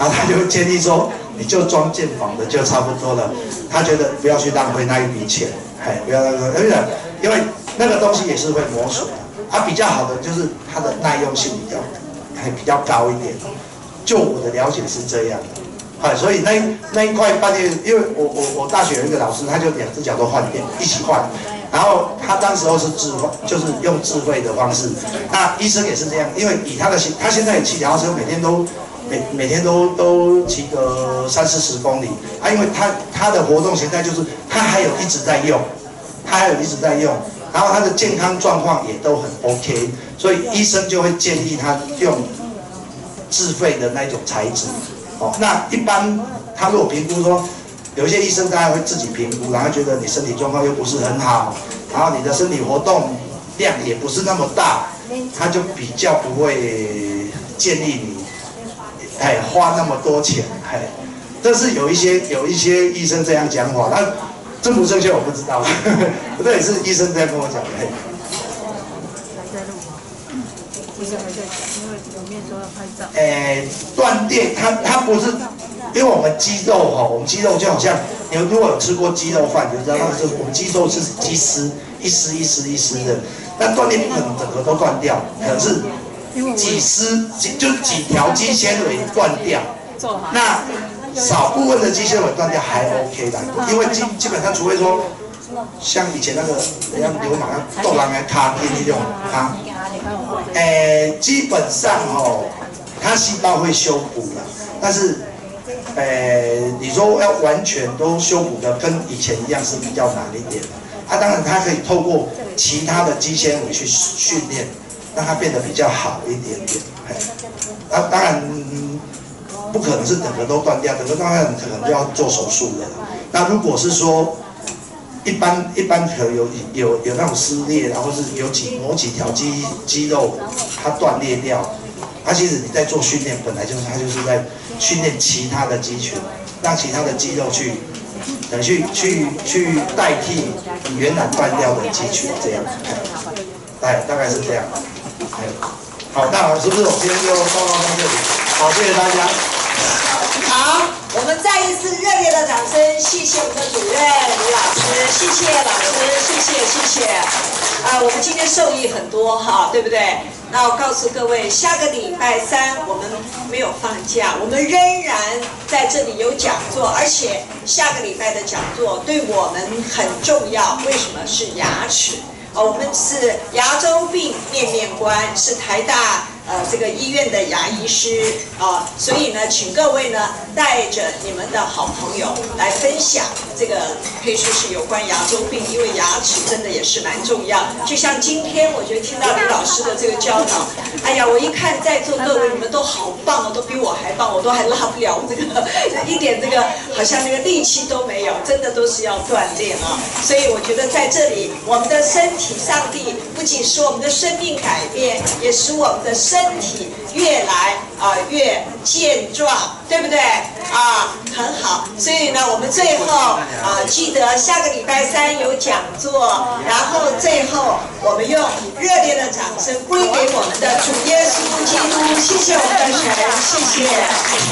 然后他就建议说。你就装建房的就差不多了，他觉得不要去浪费那一笔钱，哎，不要那个，因为因为那个东西也是会磨损，它比较好的就是它的耐用性比较还比较高一点，就我的了解是这样。的，哎，所以那那一块半夜，因为我我我大学有一个老师，他就两只脚都换掉，一起换，然后他当时候是智慧，就是用智慧的方式，那医生也是这样，因为以他的他现在骑脚踏车每天都。每每天都都骑个三四十公里，啊，因为他他的活动形态就是他还有一直在用，他还有一直在用，然后他的健康状况也都很 OK，所以医生就会建议他用自费的那种材质，哦，那一般他如果评估说，有一些医生大家会自己评估，然后觉得你身体状况又不是很好，然后你的身体活动量也不是那么大，他就比较不会建议你。哎，花那么多钱，哎，但是有一些有一些医生这样讲话，那正不正确我不知道，不对是医生在跟我讲的。还在录吗？不是还在，因为有面说要拍照。哎，断电，它它不是，因为我们肌肉哈，我们肌肉就好像，你们如果有吃过鸡肉饭，你就知道那是我们肌肉是鸡丝，一丝一丝一丝的，那断电不可能整个都断掉，可是。几丝几就几条肌纤维断掉。那少部分的肌纤维断掉还 OK 的，因为基基本上除非说。像以前那个人家流氓斗狼来卡片那种啊，诶，基本上哦，它细胞会修补的，但是，诶，你说要完全都修补的跟以前一样是比较难一点的。啊，当然它可以透过其他的肌纤维去训练，让它变得比较好一点点。啊，当然不可能是整个都断掉，整个断掉可能就要做手术了。那如果是说，一般一般可有有有那种撕裂，然后是有几某几条肌肌肉它断裂掉，它其实你在做训练，本来就是它就是在训练其他的肌群，让其他的肌肉去等去去去代替原来断掉的肌群这样，大大概是这样。好，那是不是我今天就报告到这里？好，谢谢大家。好。我们再一次热烈的掌声，谢谢我们的主任李老师，谢谢老师，谢谢谢谢。啊，我们今天受益很多哈，对不对？那我告诉各位，下个礼拜三我们没有放假，我们仍然在这里有讲座，而且下个礼拜的讲座对我们很重要。为什么是牙齿？我们是牙周病面面观，是台大。呃，这个医院的牙医师啊，所以呢，请各位呢带着你们的好朋友来分享这个可以说是有关牙周病，因为牙齿真的也是蛮重要。就像今天，我觉得听到李老师的这个教导，哎呀，我一看在座各位你们都好棒哦，都比我还棒，我都还拉不了这个 一点这个好像那个力气都没有，真的都是要锻炼啊。所以我觉得在这里，我们的身体，上帝不仅使我们的生命改变，也使我们的身。身体越来啊越健壮，对不对啊？很好，所以呢，我们最后啊记得下个礼拜三有讲座，然后最后我们用热烈的掌声归给我们的主耶稣基督，谢谢我们的神，谢谢。